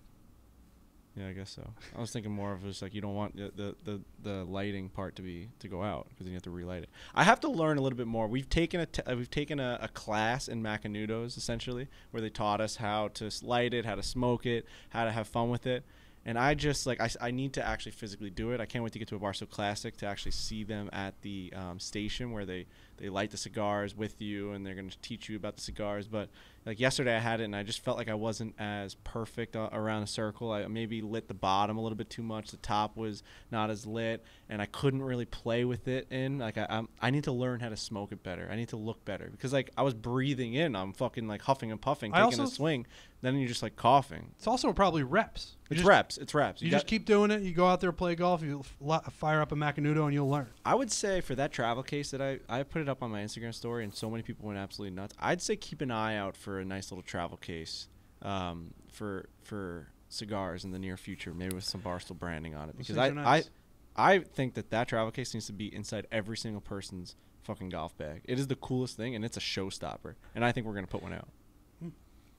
Yeah, I guess so. I was thinking more of just like you don't want the the, the, the lighting part to be to go out because then you have to relight it. I have to learn a little bit more. We've taken a t- uh, we've taken a, a class in Macanudos essentially where they taught us how to light it, how to smoke it, how to have fun with it. And I just like I, I need to actually physically do it. I can't wait to get to a Barstool Classic to actually see them at the um, station where they they light the cigars with you and they're going to teach you about the cigars. But like yesterday, I had it and I just felt like I wasn't as perfect uh, around a circle. I maybe lit the bottom a little bit too much. The top was not as lit, and I couldn't really play with it. In like I, I'm, I need to learn how to smoke it better. I need to look better because like I was breathing in, I'm fucking like huffing and puffing, I taking also- a swing. Then you're just like coughing. It's also probably reps. You It's just, reps. It's reps. You, got- just keep doing it. You go out there, play golf. You fire up a Macanudo, and you'll learn. I would say for that travel case that I, I put it up on my Instagram story and so many people went absolutely nuts. I'd say keep an eye out for a nice little travel case um, for for cigars in the near future, maybe with some Barstool branding on it. Because I, nice. I I think that that travel case needs to be inside every single person's fucking golf bag. It is the coolest thing and it's a showstopper. And I think we're gonna put one out.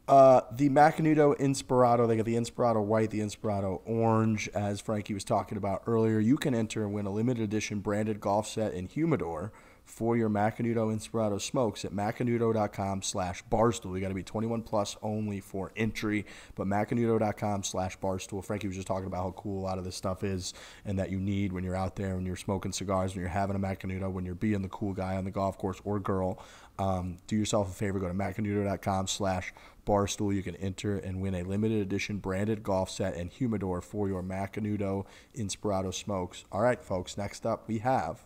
Uh, the Macanudo Inspirado, they got the Inspirado White, the Inspirado Orange, as Frankie was talking about earlier. You can enter and win a limited edition branded golf set in humidor for your Macanudo Inspirado smokes at macanudo.com slash barstool. You got to be 21 plus only for entry, but macanudo.com slash barstool. Frankie was just talking about how cool a lot of this stuff is and that you need when you're out there and you're smoking cigars, when you're having a Macanudo, when you're being the cool guy on the golf course or girl. Um, do yourself a favor, go to macanudo.com slash barstool. You can enter and win a limited edition branded golf set and humidor for your Macanudo Inspirado smokes. All right, folks, next up we have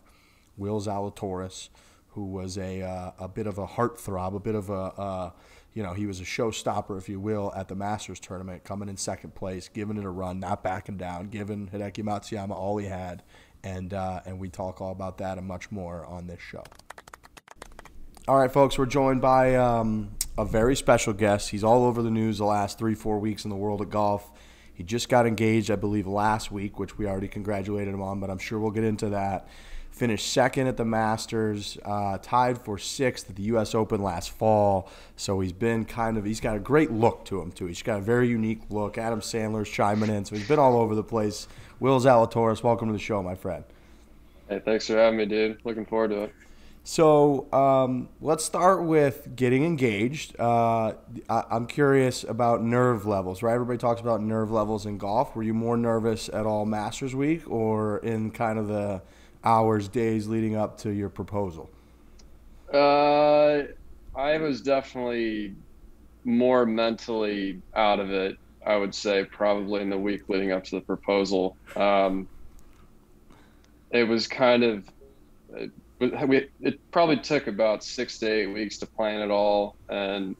Will Zalatoris, who was a, uh, a bit of a heartthrob, a bit of a, uh, you know, he was a showstopper, if you will, at the Masters tournament, coming in second place, giving it a run, not backing down, giving Hideki Matsuyama all he had. And, uh, and we talk all about that and much more on this show. All right, folks, we're joined by um, a very special guest. He's all over the news the last three, four weeks in the world of golf. He just got engaged, I believe, last week, which we already congratulated him on, but I'm sure we'll get into that. Finished second at the Masters, uh, tied for sixth at the U.S. Open last fall. So he's been kind of, he's got a great look to him, too. He's got a very unique look. Adam Sandler's chiming in, so he's been all over the place. Will Zalatoris, welcome to the show, my friend. Hey, thanks for having me, dude. Looking forward to it. So um, let's start with getting engaged. Uh, I, I'm curious about nerve levels, right? Everybody talks about nerve levels in golf. Were you more nervous at all Masters Week or in kind of the hours, days leading up to your proposal? Uh, I was definitely more mentally out of it. I would say probably in the week leading up to the proposal. Um, it was kind of, it, we, it probably took about six to eight weeks to plan it all, and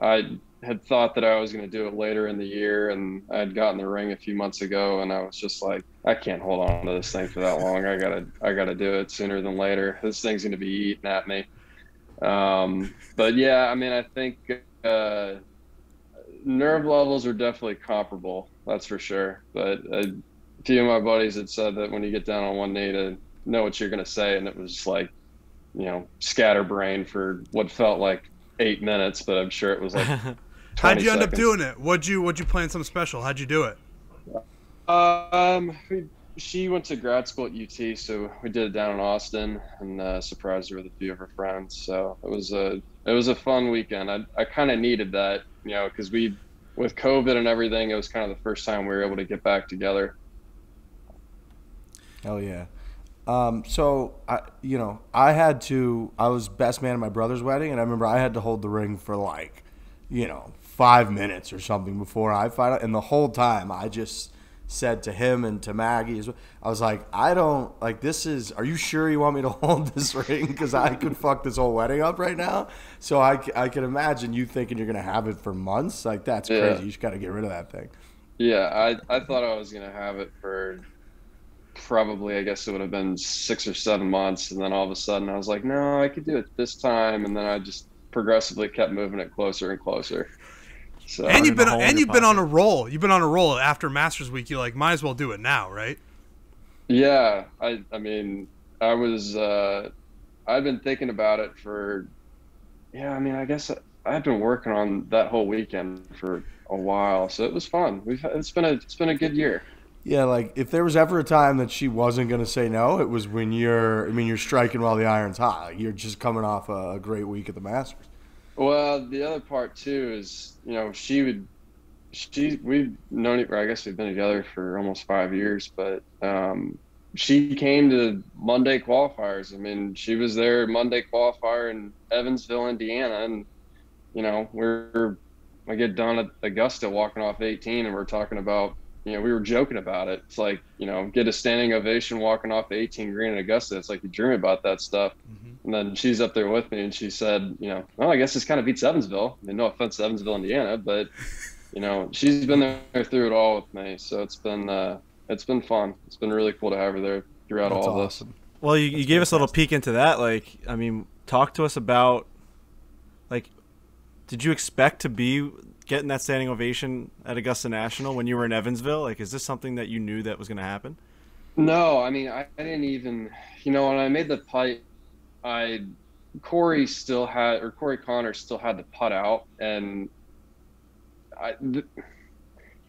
I had thought that I was going to do it later in the year, and I had gotten the ring a few months ago, and I was just like, I can't hold on to this thing for that long. I gotta, I gotta do it sooner than later. This thing's going to be eating at me. Um, but yeah, I mean, I think uh, nerve levels are definitely comparable. That's for sure. But a few of my buddies had said that when you get down on one knee to know what you're going to say, and it was like, you know, scatterbrain for what felt like eight minutes, but I'm sure it was like. How'd 20 you end up doing it? What'd you What'd you plan something special? How'd you do it? Um, we, she went to grad school at UT, so we did it down in Austin and uh, surprised her with a few of her friends. So it was a it was a fun weekend. I I kind of needed that, you know, because we with COVID and everything, it was kind of the first time we were able to get back together. Hell yeah. Um, so I, you know, I had to. I was best man at my brother's wedding, and I remember I had to hold the ring for like, you know, five minutes or something before I finally. And the whole time, I just said to him and to Maggie, I was like, I don't like this. Is are you sure you want me to hold this ring? Because I could fuck this whole wedding up right now. So I, I can imagine you thinking you're gonna have it for months. Like that's Yeah. crazy. You just got to get rid of that thing. Yeah, I I thought I was gonna have it for probably I guess it would have been six or seven months, and then all of a sudden I was like, no, I could do it this time, and then I just progressively kept moving it closer and closer. So and you've been and you've been on a roll. You've been on a roll after Masters Week. You like might as well do it now, right? Yeah, I I mean, I was uh I've been thinking about it for yeah, I mean, I guess I, I've been working on that whole weekend for a while, so it was fun. We've it's been a it's been a good year. Yeah, like if there was ever a time that she wasn't going to say no, it was when you're. I mean, you're striking while the iron's hot. You're just coming off a, a great week at the Masters. Well, the other part too is, you know, she would she we've known it I guess we've been together for almost 5 years, but um she came to Monday qualifiers. I mean, she was there Monday qualifier in Evansville, Indiana, and you know we're I get done at Augusta walking off 18, and we're talking about you know we were joking about it. It's like you know get a standing ovation walking off the 18 green in Augusta. It's like you dream about that stuff. Mm-hmm. And then she's up there with me, and she said, you know, well, I guess this kind of beats Evansville. I mean, no offense to Evansville, Indiana, but you know, she's been there through it all with me. So it's been uh, it's been fun. It's been really cool to have her there throughout That's all awesome. this. Well, you, you gave us a little peek into that. Like, I mean, talk to us about like, did you expect to be getting that standing ovation at Augusta National when you were in Evansville? Like, is this something that you knew that was going to happen? No, I mean, I, I, didn't even, you know, when I made the putt, I, Corey still had, or Corey Conners still had the putt out, and I, th-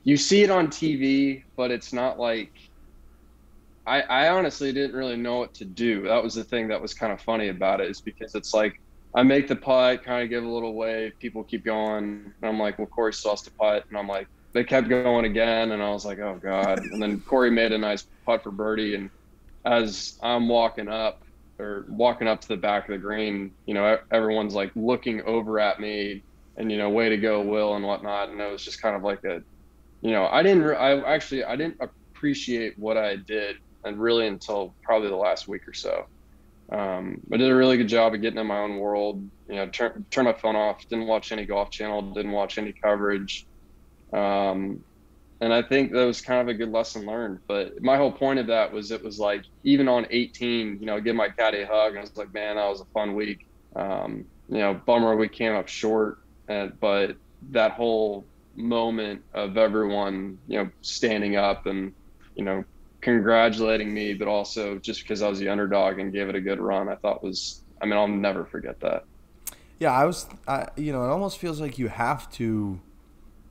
you see it on TV, but it's not like I, I honestly didn't really know what to do. That was the thing that was kind of funny about it, is because it's like I make the putt, kind of give a little wave, people keep going, and I'm like, well, Corey still has to putt, and I'm like, they kept going again, and I was like, oh god. And then Corey made a nice putt for birdie, and as I'm walking up or walking up to the back of the green, you know, everyone's like looking over at me, and you know, way to go, Will, and whatnot, and it was just kind of like a you know, I didn't, I actually, I didn't appreciate what I did and really until probably the last week or so. Um, I did a really good job of getting in my own world. You know, turn turn my phone off. Didn't watch any golf channel. Didn't watch any coverage. Um, and I think that was kind of a good lesson learned. But my whole point of that was it was like even on 18, you know, give my caddy a hug, and I was like, man, that was a fun week. Um, you know, bummer we came up short, and, but that whole moment of everyone, you know, standing up and, you know, congratulating me, but also just because I was the underdog and gave it a good run, I thought was, I mean, I'll never forget that. Yeah, I was, I, you know, it almost feels like you have to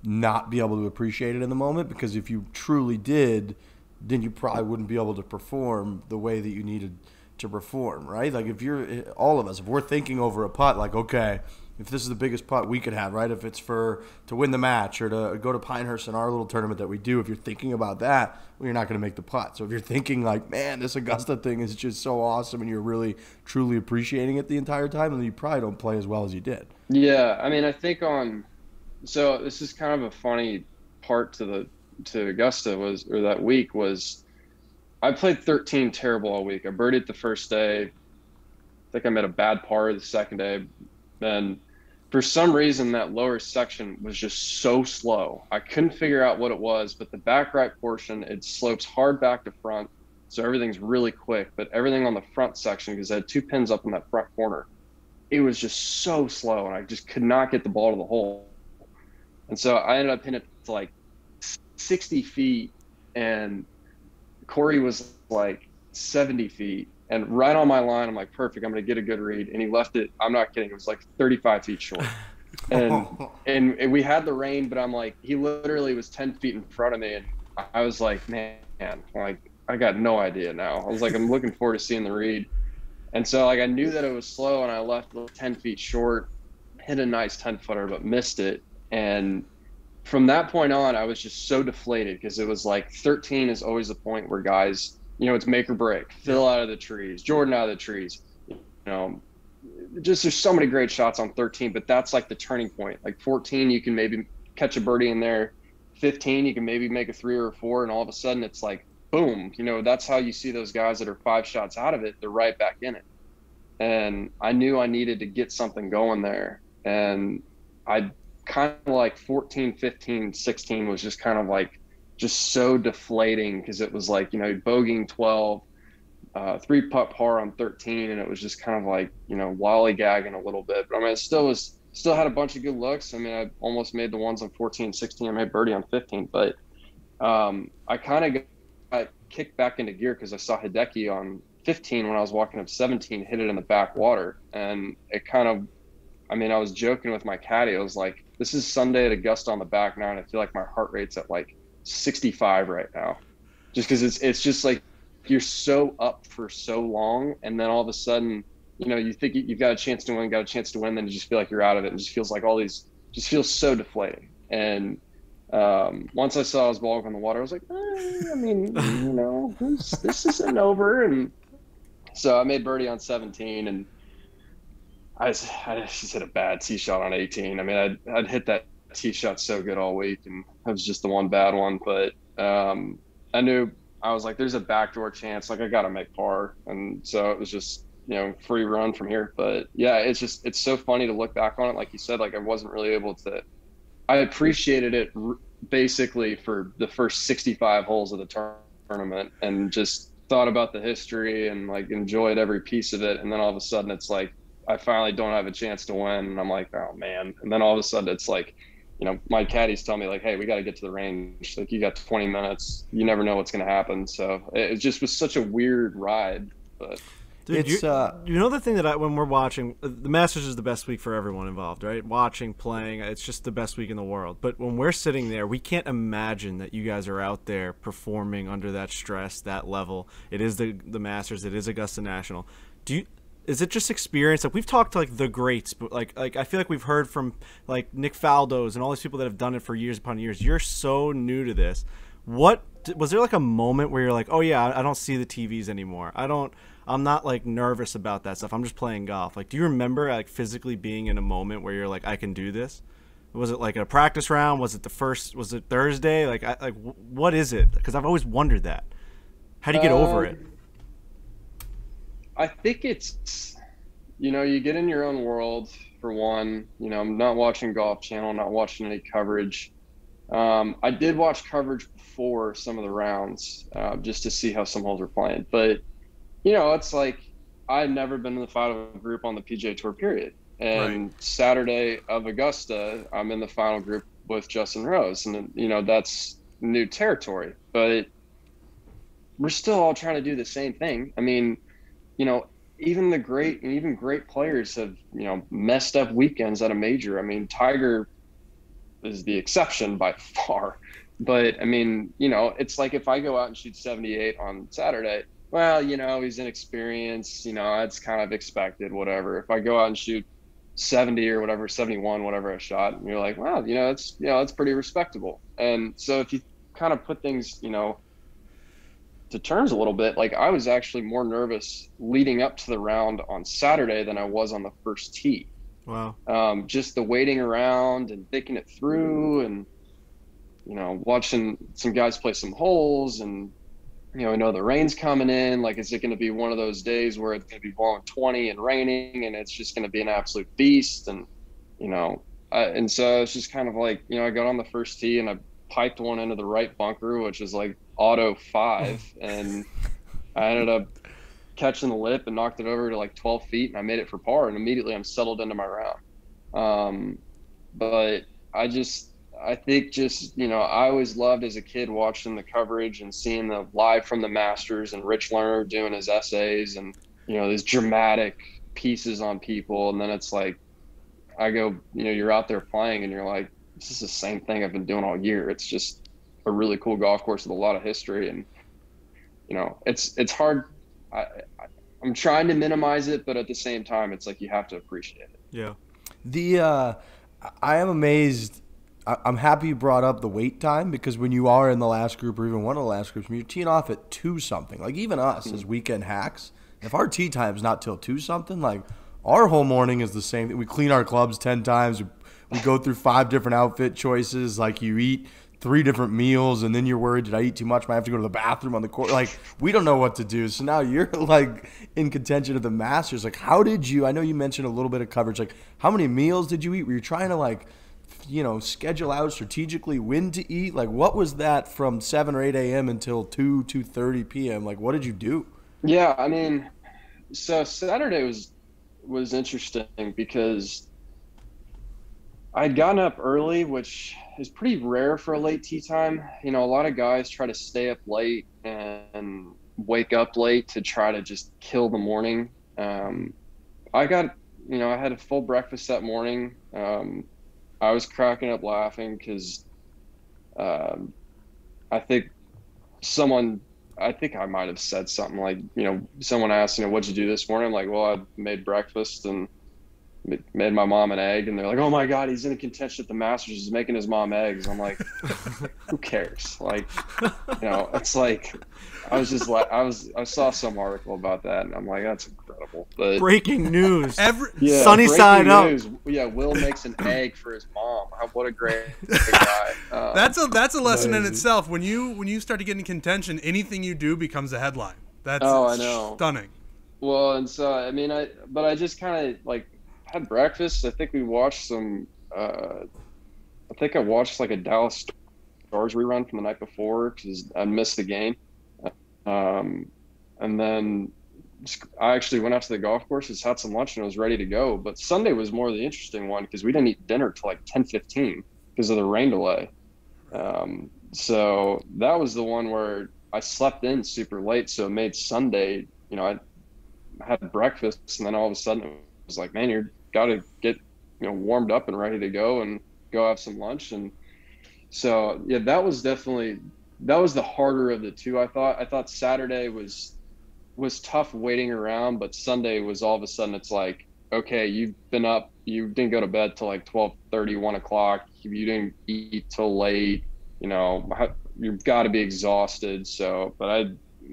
not be able to appreciate it in the moment because if you truly did, then you probably wouldn't be able to perform the way that you needed to perform, right? Like if you're all of us, if we're thinking over a putt, like okay, if this is the biggest putt we could have, right? If it's for to win the match or to go to Pinehurst in our little tournament that we do, if you're thinking about that, well, you're not going to make the putt. So if you're thinking like, man, this Augusta thing is just so awesome, and you're really truly appreciating it the entire time, then you probably don't play as well as you did. Yeah, I mean, I think on so this is kind of a funny part to the to Augusta was or that week was I played 13 terrible all week. I birdied the first day. I think I made a bad par the second day, then for some reason that lower section was just so slow. I couldn't figure out what it was, but the back right portion it slopes hard back to front, so everything's really quick. But everything on the front section, because I had two pins up in that front corner, it was just so slow, and I just could not get the ball to the hole. And so I ended up hitting it to like 60 feet, and Corey was like 70 feet, and right on my line, I'm like, perfect. I'm going to get a good read. And he left it. I'm not kidding. It was like 35 feet short. And, and, and we had the rain, but I'm like, he literally was 10 feet in front of me, and I was like, man, like I got no idea now. I was like, I'm looking forward to seeing the read. And so like I knew that it was slow, and I left 10 feet short, hit a nice 10 footer, but missed it. And from that point on, I was just so deflated because it was like 13 is always the point where guys you know, it's make or break. Phil out of the trees, Jordan out of the trees. You know, just there's so many great shots on 13, but that's like the turning point. Like 14, you can maybe catch a birdie in there. 15, you can maybe make a three or a four, and all of a sudden it's like boom. You know, that's how you see those guys that are five shots out of it. They're right back in it. And I knew I needed to get something going there. And I kind of like 14, 15, 16 was just kind of like just so deflating because it was like you know bogeying 12 uh, three putt par on 13 and it was just kind of like you know lollygagging a little bit. But i mean it still was still had a bunch of good looks. I mean i almost made the ones on 14 16 i made birdie on 15 but um, i kind of got kicked back into gear because i saw hideki on 15 when i was walking up 17 hit it in the back water. And it kind of i mean i was joking with my caddy. I was like this is sunday at augusta on the back nine. I feel like my heart rate's at like 65 right now, just because it's it's just like you're so up for so long, and then all of a sudden, you know, you think you've got a chance to win, got a chance to win, then you just feel like you're out of it, and it just feels like all these just feels so deflating. And um, once I saw his ball on the water, I was like, eh, I mean, you know, this, this isn't over. And so I made birdie on 17, and I just, I just hit a bad tee shot on 18. I mean, I'd, I'd hit that tee shot so good all week, and it was just the one bad one. But um, I knew I was like, there's a backdoor chance. Like I got to make par, and so it was just you know free run from here. But yeah, it's just it's so funny to look back on it. Like you said, like I wasn't really able to. I appreciated it r- basically for the first 65 holes of the tournament, and just thought about the history and like enjoyed every piece of it. And then all of a sudden, it's like I finally don't have a chance to win, and I'm like, oh man. And then all of a sudden, it's like you know, my caddies tell me like, "Hey, we got to get to the range. Like, you got 20 minutes. You never know what's going to happen." So it, just was such a weird ride. But Dude, it's you, uh, you know the thing that I, when we're watching, the Masters is the best week for everyone involved, right? Watching, playing, it's just the best week in the world. But when we're sitting there, we can't imagine that you guys are out there performing under that stress, that level. It is the the Masters. It is Augusta National. Do you? Is it just experience? Like we've talked to like the greats, but like like I feel like we've heard from like Nick Faldos and all these people that have done it for years upon years. You're so new to this. What was there like a moment where you're like, oh yeah, I don't see the TVs anymore. I don't. I'm not like nervous about that stuff. I'm just playing golf. Like, do you remember like physically being in a moment where you're like, I can do this? Was it like a practice round? Was it the first? Was it Thursday? Like, I, like what is it? Because I've always wondered that. How do you get uh, over it? I think it's, you know, you get in your own world for one. You know, I'm not watching Golf Channel, not watching any coverage. Um, I did watch coverage before some of the rounds uh, just to see how some holes were playing. But, you know, it's like I've never been in the final group on the PGA Tour, period. And right. Saturday of Augusta, I'm in the final group with Justin Rose. And, you know, that's new territory. But we're still all trying to do the same thing. I mean, you know, even the great and even great players have, you know, messed up weekends at a major. I mean, Tiger is the exception by far. But I mean, you know, it's like if I go out and shoot 78 on Saturday, well, you know, he's inexperienced, you know, it's kind of expected, whatever. If I go out and shoot 70 or whatever, 71, whatever I shot, and you're like, wow, you know, it's, you know, it's pretty respectable. And so if you kind of put things, you know, to terms a little bit. Like I was actually more nervous leading up to the round on Saturday than I was on the first tee. Wow. Um, just the waiting around and thinking it through and, you know, watching some guys play some holes and, you know, I know the rain's coming in. Like, is it going to be one of those days where it's going to be blowing 20 and raining and it's just going to be an absolute beast? And, you know, I, and so it's just kind of like, you know, I got on the first tee and I piped one into the right bunker, which is like auto five, and I ended up catching the lip and knocked it over to like 12 feet, and I made it for par, and immediately I'm settled into my round. Um, but I just, I think just you know, I always loved as a kid watching the coverage and seeing the live from the Masters and Rich Lerner doing his essays and you know these dramatic pieces on people, and then it's like I go, you know, you're out there playing and you're like, this is the same thing I've been doing all year. It's just a really cool golf course with a lot of history, and you know, it's it's hard. I, I'm trying to minimize it, but at the same time, it's like you have to appreciate it. Yeah. The uh, I am amazed. I'm happy you brought up the wait time because when you are in the last group or even one of the last groups, when you're teeing off at two something, like even us mm-hmm. as weekend hacks, if our tee time's not till two something, like our whole morning is the same. We clean our clubs ten times. We go through five different outfit choices. Like you eat three different meals and then you're worried did I eat too much? Might have to go to the bathroom on the court. Like we don't know what to do. So now you're like in contention of the Masters. Like how did you? I know you mentioned a little bit of coverage. Like how many meals did you eat? Were you trying to like you know schedule out strategically when to eat? Like what was that from seven or eight a.m. until two two thirty p.m. Like what did you do? Yeah, I mean, so Saturday was was interesting because I'd gotten up early, which is pretty rare for a late tea time. You know, a lot of guys try to stay up late and wake up late to try to just kill the morning. Um, I got, you know, I had a full breakfast that morning. Um, I was cracking up laughing because um, I think someone, I think I might have said something like, you know, someone asked, you know, what'd you do this morning? I'm like, well, I made breakfast and made my mom an egg, and they're like, "Oh my god, he's in a contention at the Masters. He's making his mom eggs." I'm like, "Who cares?" Like, you know, it's like I was just like, I was I saw some article about that, and I'm like, "That's incredible." But Breaking news. Every yeah, sunny breaking side up. Yeah, Will makes an egg for his mom. What a great, great guy. Uh, that's a that's a lesson in itself. When you when you start to get in contention, anything you do becomes a headline. That's Oh, I know. stunning. Well, and so I mean, I but I just kind of like had breakfast. I think we watched some. Uh, I think I watched like a Dallas Stars rerun from the night before because I missed the game. Um, and then I actually went out to the golf course, just had some lunch, and I was ready to go. But Sunday was more the interesting one because we didn't eat dinner till like ten fifteen because of the rain delay. Um, so that was the one where I slept in super late, so it made Sunday. You know, I had breakfast, and then all of a sudden it was like, man, you got to get you know warmed up and ready to go and go have some lunch. And so yeah, that was definitely that was the harder of the two. I thought I thought Saturday was was tough waiting around, but Sunday was all of a sudden it's like, okay, you've been up, you didn't go to bed till like 12, 30 1 o'clock, you didn't eat till late, you know, you've got to be exhausted. So, but I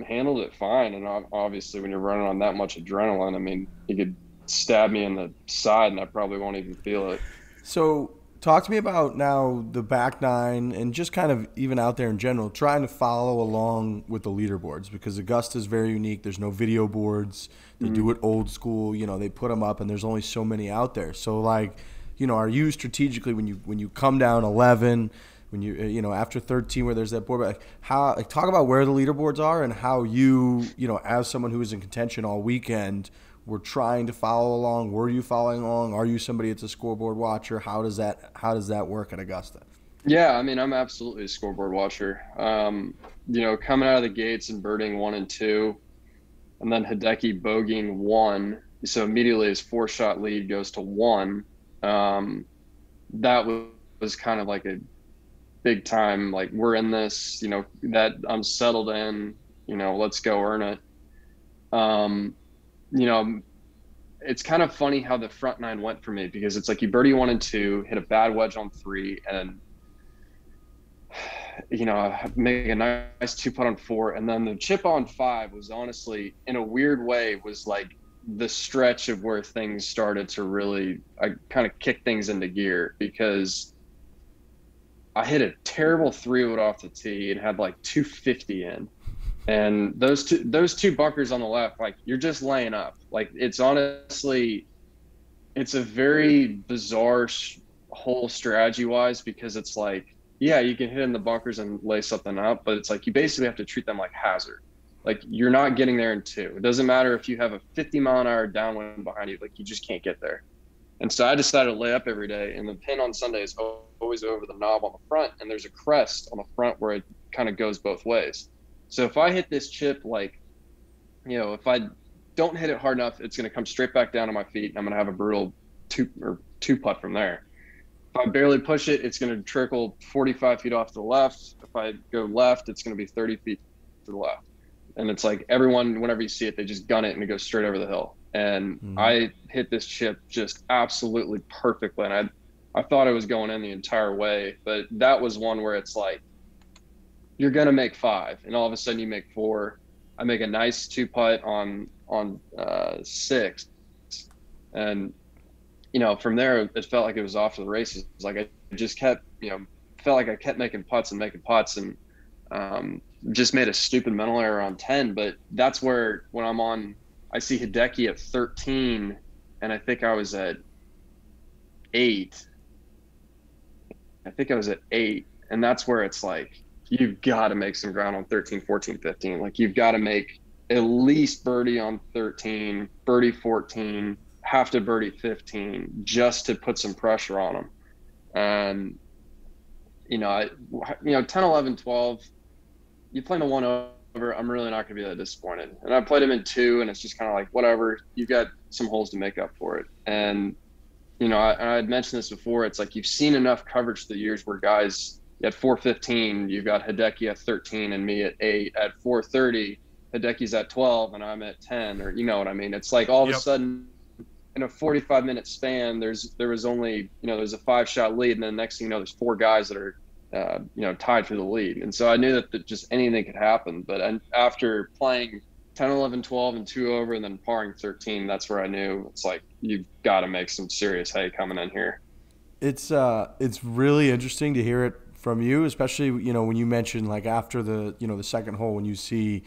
handled it fine. And obviously, when you're running on that much adrenaline, I mean, you could stab me in the side and I probably won't even feel it. So, talk to me about now the back nine and just kind of even out there in general, trying to follow along with the leaderboards because Augusta is very unique. There's no video boards. They do mm. it old school. You know, they put them up, and there's only so many out there. So, like, you know, are you strategically when you when you come down 11? When you you know after 13 where there's that board, but like how like talk about where the leaderboards are and how you you know as someone who was in contention all weekend were trying to follow along. Were you following along? Are you somebody that's a scoreboard watcher? How does that how does that work at Augusta? Yeah, I mean, I'm absolutely a scoreboard watcher. Um, you know, coming out of the gates and birding one and two, and then Hideki bogeying one. So immediately his four shot lead goes to one. Um, that was, was kind of like a big time, like, we're in this, you know, that I'm settled in, you know, let's go earn it. Um, you know, it's kind of funny how the front nine went for me because it's like you birdie one and two, hit a bad wedge on three, and you know, make a nice two putt on four, and then the chip on five was honestly, in a weird way, was like the stretch of where things started to really, I kind of kick things into gear because I hit a terrible three wood off the tee and had like 250 in, and those two those two bunkers on the left, like you're just laying up. Like it's honestly, it's a very bizarre sh- whole strategy wise because it's like yeah, you can hit in the bunkers and lay something up, but it's like you basically have to treat them like hazard. Like you're not getting there in two. It doesn't matter if you have a 50 mile an hour downwind behind you, like you just can't get there. And so I decided to lay up every day, and the pin on Sunday is always over the knob on the front, and there's a crest on the front where it kind of goes both ways. So if I hit this chip, like, you know, if I don't hit it hard enough, it's going to come straight back down on my feet, and I'm going to have a brutal two or two putt from there. If I barely push it, it's going to trickle 45 feet off to the left. If I go left, it's going to be 30 feet to the left. And it's like everyone, whenever you see it, they just gun it and it goes straight over the hill. And Mhm. I hit this chip just absolutely perfectly. And I, I thought I was going in the entire way, but that was one where it's like, you're to make five. And all of a sudden you make four. I make a nice two putt on, on uh, six. And you know, from there, it felt like it was off to the races. Like I just kept, you know, felt like I kept making putts and making putts and um, just made a stupid mental error on 10. But that's where, when I'm on, I see Hideki at 13, and I think I was at eight. I think I was at eight. And that's where it's like, you've got to make some ground on 13, 14, 15. Like, you've got to make at least birdie on 13, birdie 14, have to birdie 15 just to put some pressure on them. And, you know, I, you know, 10, 11, 12, you play the one over, I'm really not going to be that disappointed. And I played him in two, and it's just kind of like, whatever, you've got some holes to make up for it. And, you know, I, I had mentioned this before. It's like you've seen enough coverage the years where guys at 415, you've got Hideki at 13 and me at eight. At 430, Hideki's at 12 and I'm at 10, or you know what I mean? It's like all of a sudden, in a 45 minute span, there's there was only you know there's a five shot lead, and then the next thing you know, there's four guys that are uh, you know tied for the lead, and so I knew that, that just anything could happen. But and after playing 10, 11, 12, and two over, and then parring 13, that's where I knew it's like you've got to make some serious hay coming in here. It's uh, it's really interesting to hear it from you, especially you know when you mentioned like after the you know the second hole when you see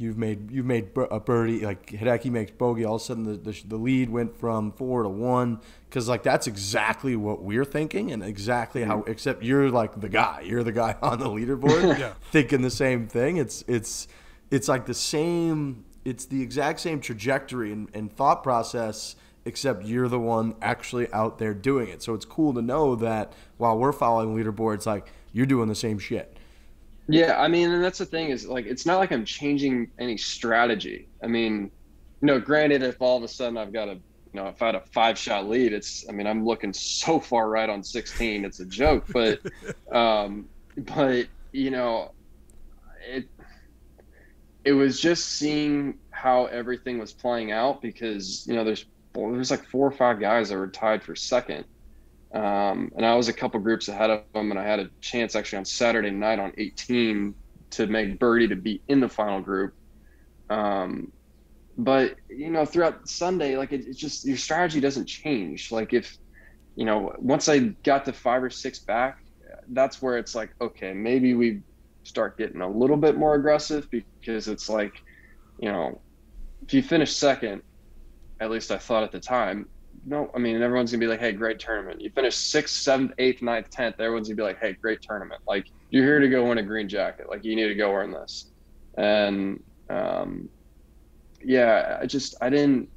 you've made you've made a birdie like Hideki makes bogey all of a sudden the, the, the lead went from four to one because like that's exactly what we're thinking and exactly how mm-hmm. except you're like the guy. You're the guy on the leaderboard Yeah. thinking the same thing. It's it's it's like the same it's the exact same trajectory and, and thought process except you're the one actually out there doing it so it's cool to know that while we're following leaderboards like you're doing the same shit Yeah, I mean, and that's the thing is like it's not like I'm changing any strategy. I mean, you know, granted, if all of a sudden I've got a, you know, if I had a five shot lead, it's, I mean, I'm looking so far right on 16, it's a joke. But, um, but you know, it, it was just seeing how everything was playing out because you know there's there's like four or five guys that were tied for second um, and I was a couple groups ahead of them, and I had a chance actually on Saturday night on 18 to make birdie to be in the final group. Um, but you know, throughout Sunday, like it, it's just your strategy doesn't change. Like if you know, once I got to five or six back, that's where it's like, okay, maybe we start getting a little bit more aggressive because it's like, you know, if you finish second, at least I thought at the time, no, I mean everyone's gonna be like, "Hey, great tournament." You finish sixth, seventh, eighth, ninth, tenth. Everyone's gonna be like, "Hey, great tournament!" Like you're here to go win a green jacket. Like you need to go earn this. And um, yeah, I just I didn't.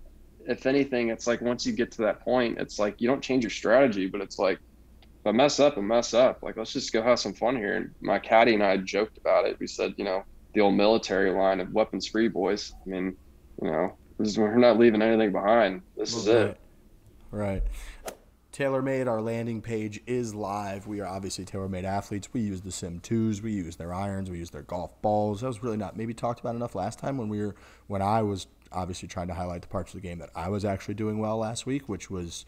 If anything, it's like once you get to that point, it's like you don't change your strategy, but it's like if I mess up, I mess up. Like let's just go have some fun here. And my caddy and I joked about it. We said, you know, the old military line of weapons free, boys. I mean, you know, this is, we're not leaving anything behind. This is it. Right. TaylorMade, our landing page is live. We are obviously TaylorMade athletes. We use the Sim 2s, we use their irons, we use their golf balls. That was really not maybe talked about enough last time when we were when I was obviously trying to highlight the parts of the game that I was actually doing well last week, which was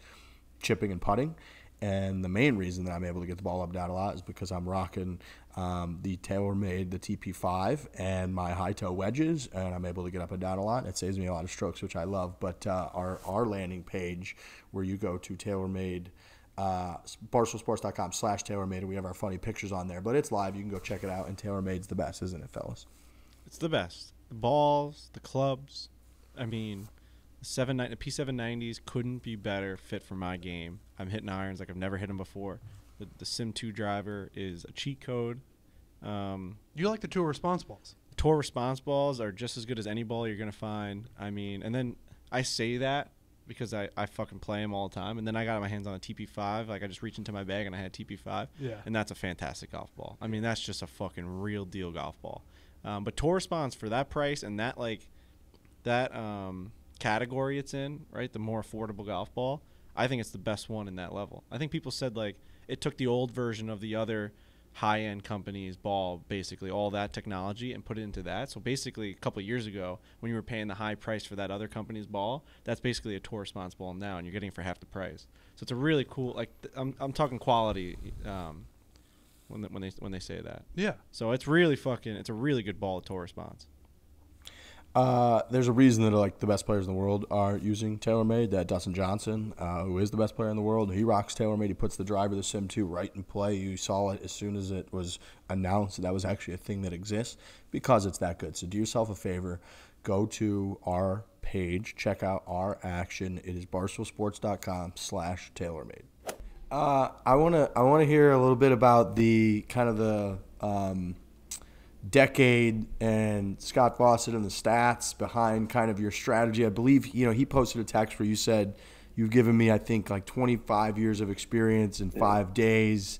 chipping and putting. And the main reason that I'm able to get the ball up and down a lot is because I'm rocking um, the TaylorMade, the TP5, and my high toe wedges, and I'm able to get up and down a lot. It saves me a lot of strokes, which I love. But uh, our our landing page, where you go to TaylorMade, uh, barstoolsports.com slash TaylorMade, we have our funny pictures on there. But it's live. You can go check it out. And TaylorMade's the best, isn't it, fellas? It's the best. The balls, the clubs. I mean, seven the P790s couldn't be better fit for my game. I'm hitting irons like I've never hit them before. The, the Sim 2 driver is a cheat code. Um, You like the tour response balls. tour response balls are just as good as any ball you're gonna find. I mean, and then I say that because I, I fucking play them all the time, and then I got my hands on a TP5. Like I just reached into my bag and I had TP5. Yeah. And that's a fantastic golf ball. I mean, that's just a fucking real deal golf ball. Um, but tour response for that price and that like that um, category it's in, right? The more affordable golf ball. I think it's the best one in that level. I think people said like it took the old version of the other high end companies ball, basically all that technology, and put it into that. So basically, a couple of years ago, when you were paying the high price for that other company's ball, that's basically a tour response ball now, and you're getting it for half the price. So it's a really cool. Like th- I'm, I'm talking quality. Um, when they, when they when they say that, Yeah. so it's really fucking. It's a really good ball of tour response. Uh, there's a reason that like the best players in the world are using TaylorMade. That Dustin Johnson, uh, who is the best player in the world, he rocks TaylorMade. He puts the driver, the Sim 2, right in play. You saw it as soon as it was announced that that was actually a thing that exists because it's that good. So do yourself a favor, go to our page, check out our action. It is barstoolsports.com slash TaylorMade. Uh, I wanna I wanna hear a little bit about the kind of the um, decade and Scott Fawcett and the stats behind kind of your strategy. I believe you know he posted a text where you said you've given me I think like 25 years of experience in five days.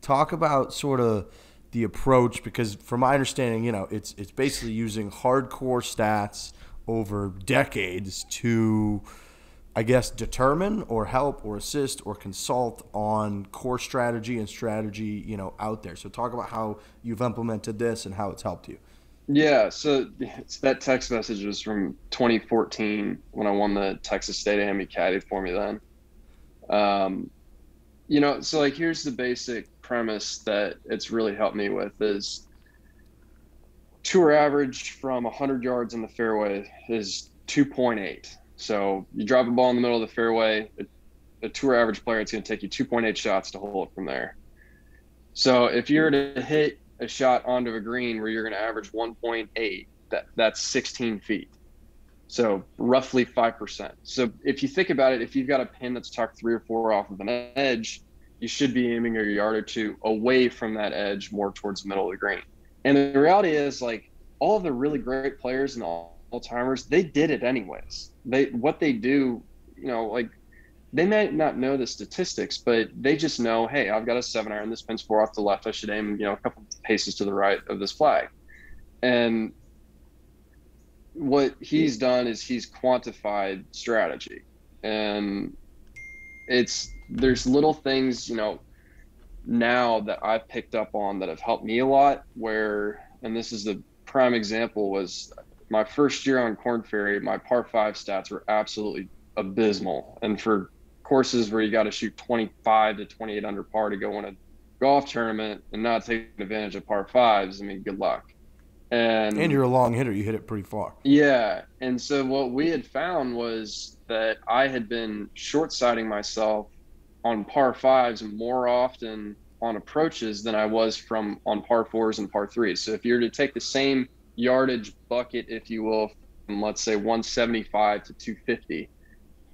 Talk about sort of the approach because from my understanding, you know, it's it's basically using hardcore stats over decades to I guess, determine or help or assist or consult on core strategy and strategy, you know, out there. So talk about how you've implemented this and how it's helped you. Yeah, so that text message was from 2014 when I won the Texas State AM Caddy for me then. Um, you know, so like here's the basic premise that it's really helped me with is tour average from 100 yards in the fairway is 2.8. So you drop a ball in the middle of the fairway, a, a tour average player, it's going to take you 2.8 shots to hold it from there. So if you're to hit a shot onto a green where you're going to average 1.8, that that's 16 feet. So roughly 5%. So if you think about it, if you've got a pin that's tucked three or four off of an edge, you should be aiming a yard or two away from that edge more towards the middle of the green. And the reality is like all of the really great players and all timers, they did it anyways. They what they do, you know, like they might not know the statistics, but they just know, hey, I've got a seven iron. This pin's four off the left. I should aim, you know, a couple paces to the right of this flag. And what he's done is he's quantified strategy, and it's there's little things, you know, now that I've picked up on that have helped me a lot. Where, and this is the prime example was my first year on Corn Ferry. My par five stats were absolutely abysmal, and for courses where you got to shoot 25 to 28 under par to go in a golf tournament and not taking advantage of par fives, I mean, good luck. And, and you're a long hitter. You hit it pretty far. Yeah. And so what we had found was that I had been short sighting myself on par fives more often on approaches than I was from on par fours and par threes. So if you're to take the same yardage bucket, if you will, from let's say 175 to 250,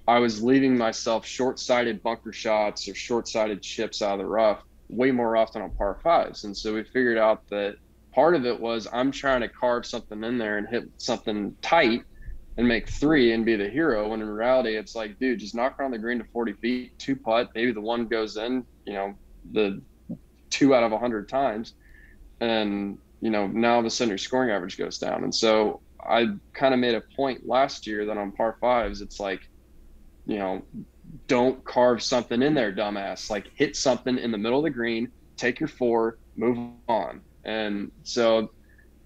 I was leaving myself short-sighted bunker shots or short-sighted chips out of the rough way more often on par fives. And so we figured out that part of it was I'm trying to carve something in there and hit something tight and make three and be the hero. When in reality, it's like, dude, just knock around the green to 40 feet, two putt, maybe the one goes in, you know, the two out of a hundred times. And, you know, now all of a sudden your scoring average goes down. And so I kind of made a point last year that on par fives, it's like, you know, don't carve something in there, dumbass. Like hit something in the middle of the green, take your four, move on. And so,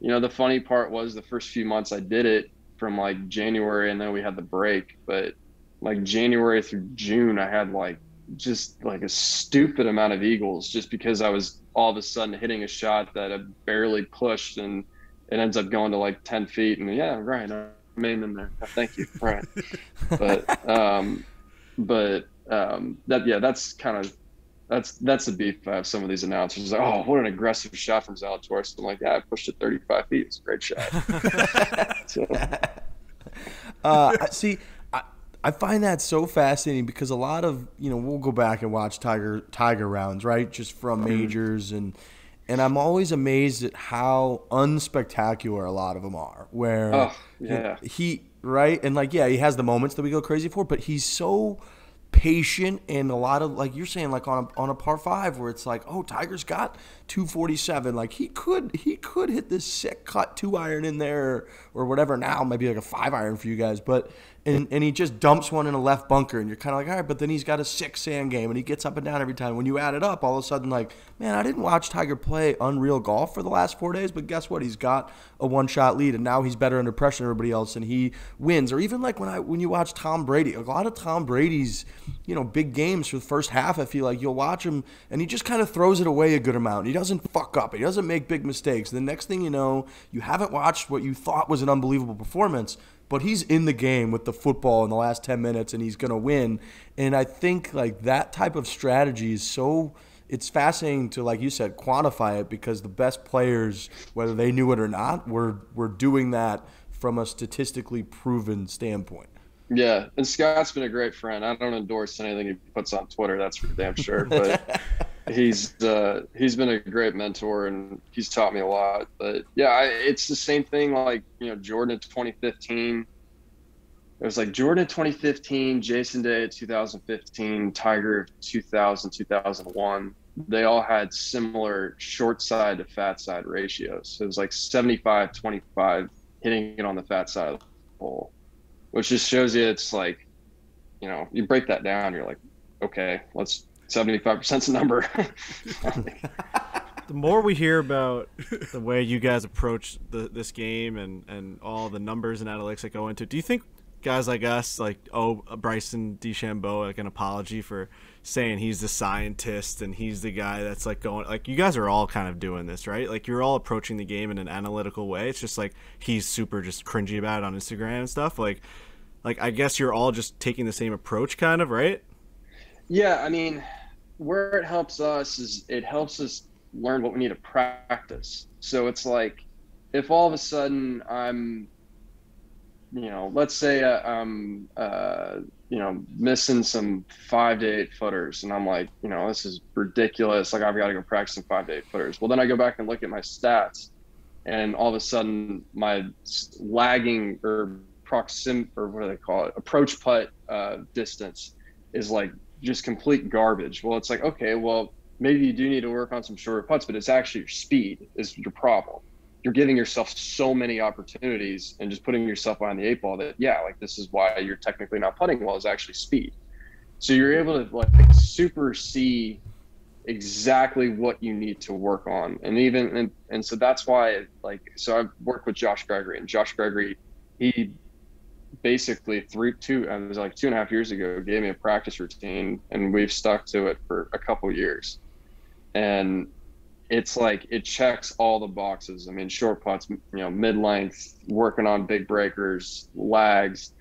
you know, the funny part was the first few months I did it from like January and then we had the break. But like January through June, I had like just like a stupid amount of eagles just because I was all of a sudden hitting a shot that I barely pushed and it ends up going to like 10 feet. And yeah, right. I'm main in there. Thank you. Right. but um, but um, that yeah, that's kind of that's that's the beef I have some of these announcers like, oh, what an aggressive shot from Zalatoris. I'm like, yeah, I pushed it 35 feet. It's a great shot. so. uh, see, I, find that so fascinating because a lot of you know we'll go back and watch Tiger Tiger rounds, right? Just from mm-hmm. majors and and I'm always amazed at how unspectacular a lot of them are. Where oh, yeah. he right and like yeah, he has the moments that we go crazy for, but he's so patient and a lot of like you're saying like on a, on a par five where it's like oh Tiger's got 247 like he could he could hit this sick cut two iron in there or whatever now maybe like a five iron for you guys but and, and he just dumps one in a left bunker, and you're kind of like, all right, but then he's got a six sand game, and he gets up and down every time. When you add it up, all of a sudden, like, man, I didn't watch Tiger play unreal golf for the last four days, but guess what? He's got a one shot lead, and now he's better under pressure than everybody else, and he wins. Or even like when I when you watch Tom Brady, a lot of Tom Brady's, you know, big games for the first half, I feel like you'll watch him, and he just kind of throws it away a good amount. He doesn't fuck up. He doesn't make big mistakes. The next thing you know, you haven't watched what you thought was an unbelievable performance but he's in the game with the football in the last 10 minutes and he's going to win. And I think like that type of strategy is so it's fascinating to like you said quantify it because the best players whether they knew it or not were were doing that from a statistically proven standpoint. Yeah, and Scott's been a great friend. I don't endorse anything he puts on Twitter, that's for damn sure, but he's uh, he's been a great mentor and he's taught me a lot. But yeah, I, it's the same thing. Like you know, Jordan in 2015. It was like Jordan 2015, Jason Day 2015, Tiger 2000, 2001. They all had similar short side to fat side ratios. So it was like 75, 25 hitting it on the fat side of the hole, which just shows you it's like, you know, you break that down, you're like, okay, let's 75% is a number. the more we hear about the way you guys approach the, this game and, and all the numbers and analytics that go into it, do you think guys like us, like oh Bryson DeChambeau, like an apology for saying he's the scientist and he's the guy that's like going like you guys are all kind of doing this, right? Like you're all approaching the game in an analytical way. It's just like he's super just cringy about it on Instagram and stuff. Like like I guess you're all just taking the same approach kind of, right? Yeah, I mean, where it helps us is it helps us learn what we need to practice. So it's like if all of a sudden I'm you know, let's say uh, I'm, uh, you know, missing some five to eight footers, and I'm like, you know, this is ridiculous. Like I've got to go practice some five to eight footers. Well, then I go back and look at my stats, and all of a sudden my lagging or proxim or what do they call it, approach putt uh, distance is like just complete garbage. Well, it's like okay, well maybe you do need to work on some shorter putts, but it's actually your speed is your problem. You're giving yourself so many opportunities and just putting yourself behind the eight ball that yeah like this is why you're technically not putting well is actually speed. So you're able to like super see exactly what you need to work on. And even and, and so that's why like so i've worked with josh gregory and josh gregory he basically three two i was like two and a half years ago gave me a practice routine and we've stuck to it for a couple years and it's like it checks all the boxes. I mean, short putts, you know, mid length, working on big breakers, lags.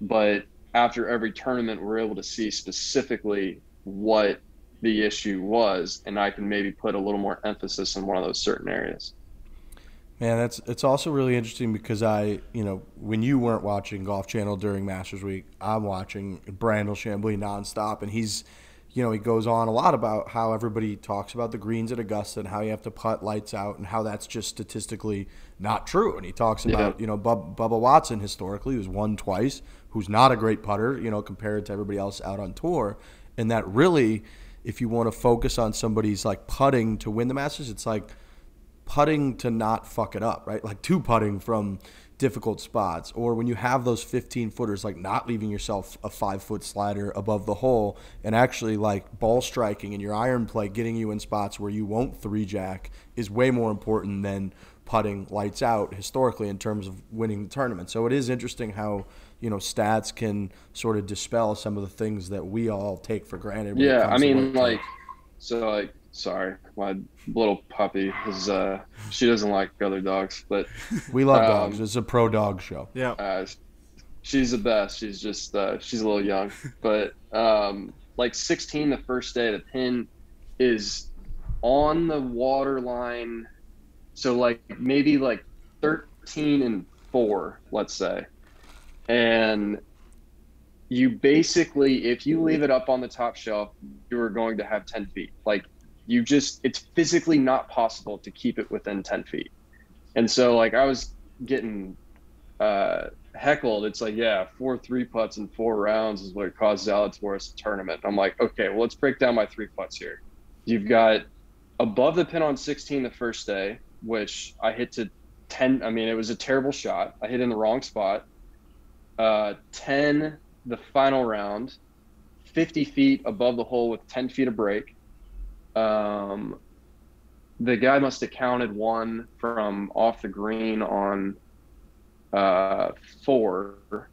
But after every tournament, we're able to see specifically what the issue was, and I can maybe put a little more emphasis in one of those certain areas. Man, that's it's also really interesting because I, you know, when you weren't watching Golf Channel during Masters Week, I'm watching Brandel Chamblee nonstop, and he's you know, he goes on a lot about how everybody talks about the greens at Augusta and how you have to putt lights out and how that's just statistically not true. And he talks about, yeah. you know, Bub, Bubba Watson historically, who's won twice, who's not a great putter, you know, compared to everybody else out on tour. And that really, if you want to focus on somebody's like putting to win the Masters, it's like putting to not fuck it up, right? Like two putting from difficult spots. Or when you have those 15 footers like not leaving yourself a five foot slider above the hole and actually like ball striking and your iron play getting you in spots where you won't three jack is way more important than putting lights out historically in terms of winning the tournament. So it is interesting how you know stats can sort of dispel some of the things that we all take for granted yeah i mean like so like sorry, my little puppy is uh she doesn't like other dogs, but we love um, dogs. It's a pro dog show. Yeah. Uh, she's the best. She's just uh she's a little young, but um like 16 the first day the pin is on the water line so like maybe like 13 and 4 let's say and you basically if you leave it up on the top shelf you are going to have 10 feet like you just it's physically not possible to keep it within 10 feet. And so like i was getting uh, heckled. It's like yeah four three putts in four rounds is what caused Zalatoris a tournament. I'm like okay well let's break down my three putts here. You've got above the pin on 16 the first day which i hit to 10 i mean it was a terrible shot. I hit in the wrong spot. Uh, 10 the final round 50 feet above the hole with 10 feet of break um, the guy must have counted one from off the green on uh, four,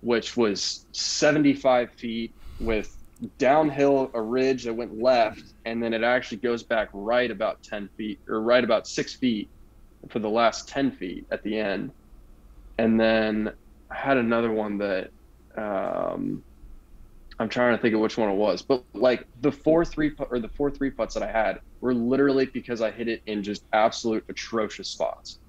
which was 75 feet with downhill a ridge that went left, and then it actually goes back right about 10 feet or right about six feet for the last 10 feet at the end. And then I had another one that um, I'm trying to think of which one it was, but like the four three put, or the four three putts that I had were literally because I hit it in just absolute atrocious spots.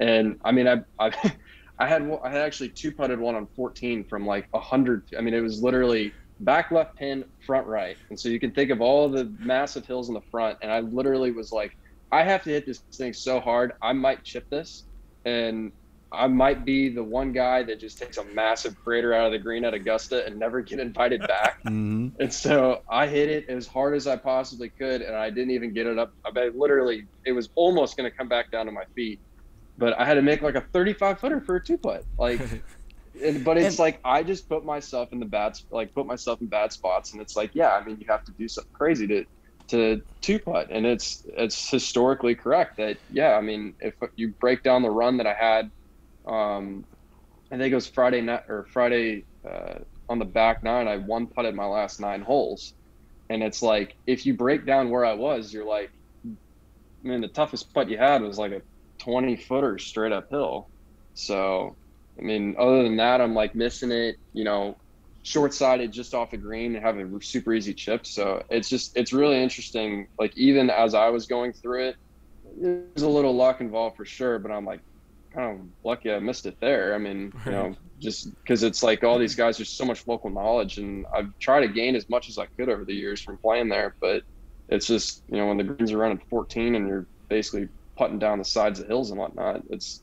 And I mean, I I, I had I had actually two putted one on 14 from like a hundred. I mean, it was literally back left pin, front right, and so you can think of all the massive hills in the front. And I literally was like, I have to hit this thing so hard, I might chip this. And I might be the one guy that just takes a massive crater out of the green at Augusta and never get invited back. mm-hmm. And so I hit it as hard as I possibly could, and I didn't even get it up. I mean, literally, it was almost going to come back down to my feet, but I had to make like a 35 footer for a two putt. Like, and, but it's and, like I just put myself in the bad, like put myself in bad spots, and it's like, yeah, I mean, you have to do something crazy to to two putt, and it's it's historically correct that yeah. I mean, if you break down the run that I had, um, I think it was Friday night or Friday uh, on the back nine, I one putted my last nine holes, and it's like if you break down where I was, you're like, I mean, the toughest putt you had was like a 20 footer straight uphill. So, I mean, other than that, I'm like missing it. You know, short sided just off the green and have a super easy chip. So it's just it's really interesting. Like even as I was going through it, there's a little luck involved for sure. But I'm like of lucky I missed it there. I mean, you know, just because it's like all these guys, there's so much local knowledge, and I've tried to gain as much as I could over the years from playing there. But it's just you know when the greens are running 14 and you're basically putting down the sides of hills and whatnot, it's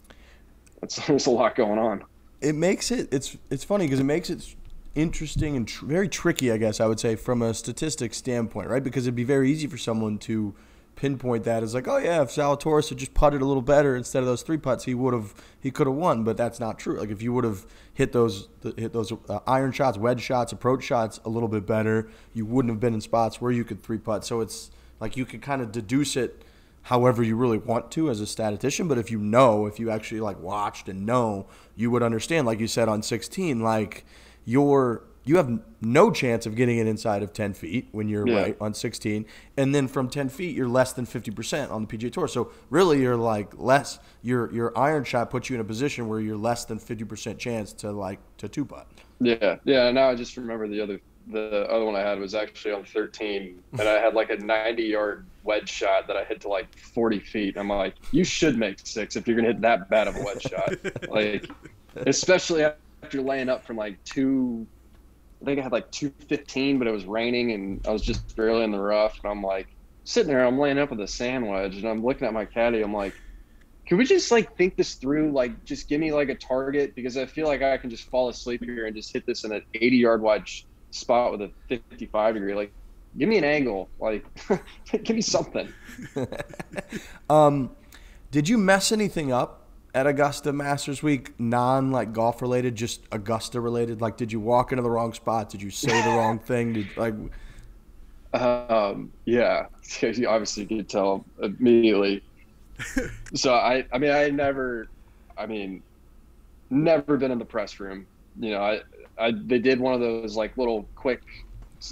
it's there's a lot going on. It makes it it's it's funny because it makes it interesting and tr- very tricky, I guess I would say, from a statistics standpoint, right? Because it'd be very easy for someone to pinpoint that as like, oh yeah, if Zalatoris had just putted a little better instead of those three putts, he would have he could have won. But that's not true. Like if you would have hit those hit those uh, iron shots, wedge shots, approach shots a little bit better, you wouldn't have been in spots where you could three putt. So it's like you could kind of deduce it however you really want to as a statistician. But if you know, if you actually like watched and know, you would understand. Like you said on 16, like you're you have no chance of getting it inside of 10 feet when you're yeah. right on 16 and then from 10 feet you're less than 50% on the pga tour. So really you're like less your your iron shot puts you in a position where you're less than 50% chance to like to two putt yeah yeah now i just remember the other the other one i had was actually on 13 and i had like a 90 yard wedge shot that i hit to like 40 feet. I'm like you should make six if you're gonna hit that bad of a wedge shot. Like especially after laying up from like two, I think I had like two fifteen, but it was raining and I was just barely in the rough, and I'm like sitting there, I'm laying up with a sand wedge, and I'm looking at my caddy, I'm like, can we just like think this through? Like, just give me like a target because I feel like I can just fall asleep here and just hit this in an 80 yard wedge spot with a 55 degree. Like, give me an angle. Like, give me something. um, did you mess anything up at Augusta Masters Week, non like golf related, just Augusta related? Like, did you walk into the wrong spot? Did you say the wrong thing? Did like? Um, yeah, obviously you obviously could tell immediately. so I, I mean, I never, I mean, never been in the press room. You know, I, I they did one of those like little quick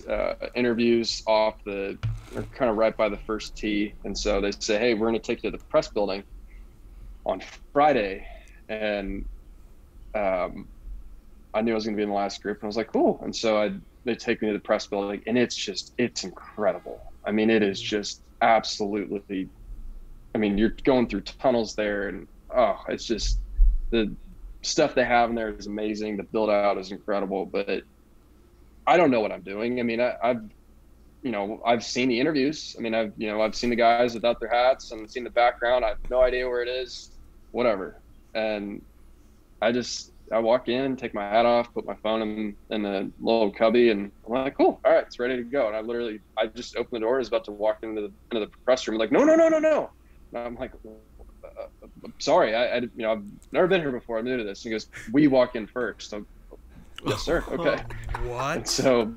uh, interviews off the, or kind of right by the first tee, and so they say, hey, we're going to take you to the press building on Friday, and um, I knew I was going to be in the last group, and I was like, cool. And so I they take me to the press building, and it's just it's incredible. I mean, it is just absolutely. I mean, you're going through tunnels there, and oh, it's just the stuff they have in there is amazing. The build out is incredible, but I don't know what I'm doing. I mean, I, I've you know, I've seen the interviews. I mean, I've you know, I've seen the guys without their hats and seen the background. I have no idea where it is, whatever. And I just I walk in, take my hat off, put my phone in in the little cubby, and I'm like, cool, all right, it's ready to go. And I literally I just opened the door, I was about to walk into the into the press room, like, no, no, no, no, no. And I'm like, uh, sorry, I, I, you know I've never been here before. I'm new to this. And he goes, we walk in first. So, yes, sir. Okay. what? And so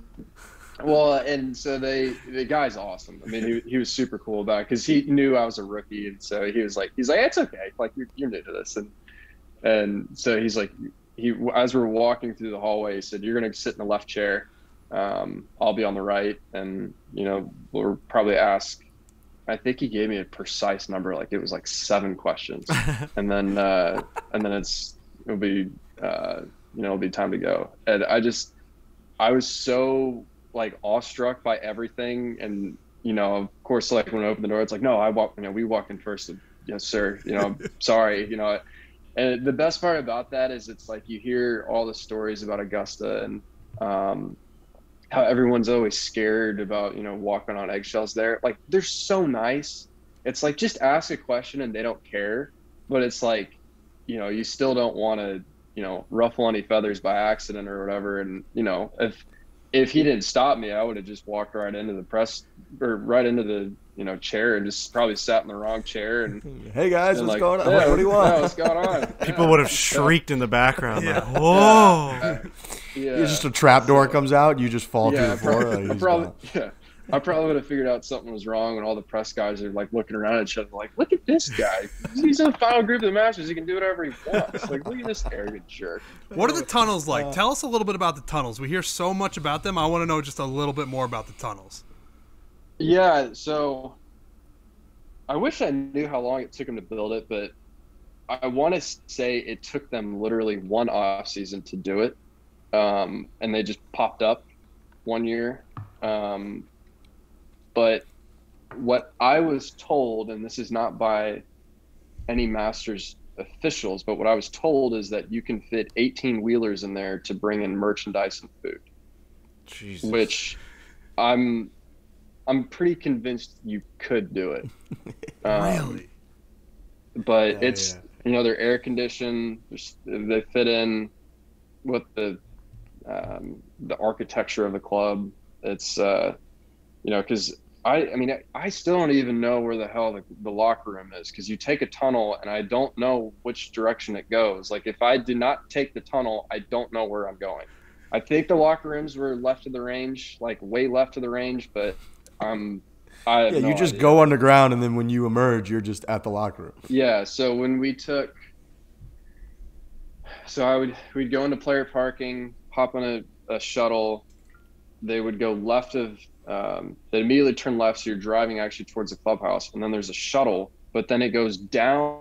well, and so they the guy's awesome. I mean, he, he was super cool about it because he knew I was a rookie, and so he was like, he's like, it's okay, like you're, you're new to this, and and so he's like, he as we're walking through the hallway, he said, you're gonna sit in the left chair, um, I'll be on the right, and you know we'll probably ask. I think he gave me a precise number, like it was like seven questions, and then uh, and then it's it'll be uh, you know it'll be time to go, and I just I was so like awestruck by everything. And you know of course like when I open the door it's like no I walk you know we walk in first. And, yes sir. You know sorry you know. And the best part about that is it's like you hear all the stories about Augusta and um, how everyone's always scared about you know walking on eggshells there. Like they're so nice. It's like just ask a question and they don't care. But it's like you know you still don't want to you know ruffle any feathers by accident or whatever. And you know if if he didn't stop me, I would have just walked right into the press or right into the you know chair and just probably sat in the wrong chair and hey guys, and what's like, going on? Yeah, what do you want? Yeah, what's going on? People yeah. would have shrieked in the background, yeah. like, "Whoa!" Yeah, yeah. just a trap door so, comes out, you just fall yeah, through the floor. Probably, probably yeah. I probably would have figured out something was wrong when all the press guys are like looking around at each other, like, "Look at this guy! He's in the final group of the Masters. He can do whatever he wants. Like, look at this arrogant jerk." What are the tunnels like? Tell us a little bit about the tunnels. We hear so much about them. I want to know just a little bit more about the tunnels. Yeah, so I wish I knew how long it took them to build it, but I want to say it took them literally one off season to do it, um, and they just popped up one year. Um, but what I was told, and this is not by any Masters officials, but what I was told is that you can fit 18 wheelers in there to bring in merchandise and food, Jesus. which I'm I'm pretty convinced you could do it. Um, really? but Yeah, it's yeah. you know they're air conditioned. They fit in with the um, the architecture of the club. It's uh, you know because I I mean I, I still don't even know where the hell the, the locker room is because you take a tunnel and I don't know which direction it goes. Like if I did not take the tunnel, I don't know where I'm going. I think the locker rooms were left of the range, like way left of the range, but I'm. I have Yeah, no you just idea. go underground, and then when you emerge, you're just at the locker room. Yeah, so when we took, so I would we'd go into player parking, hop on a, a shuttle. They would go left of, um, they immediately turn left, so you're driving actually towards the clubhouse, and then there's a shuttle, but then it goes down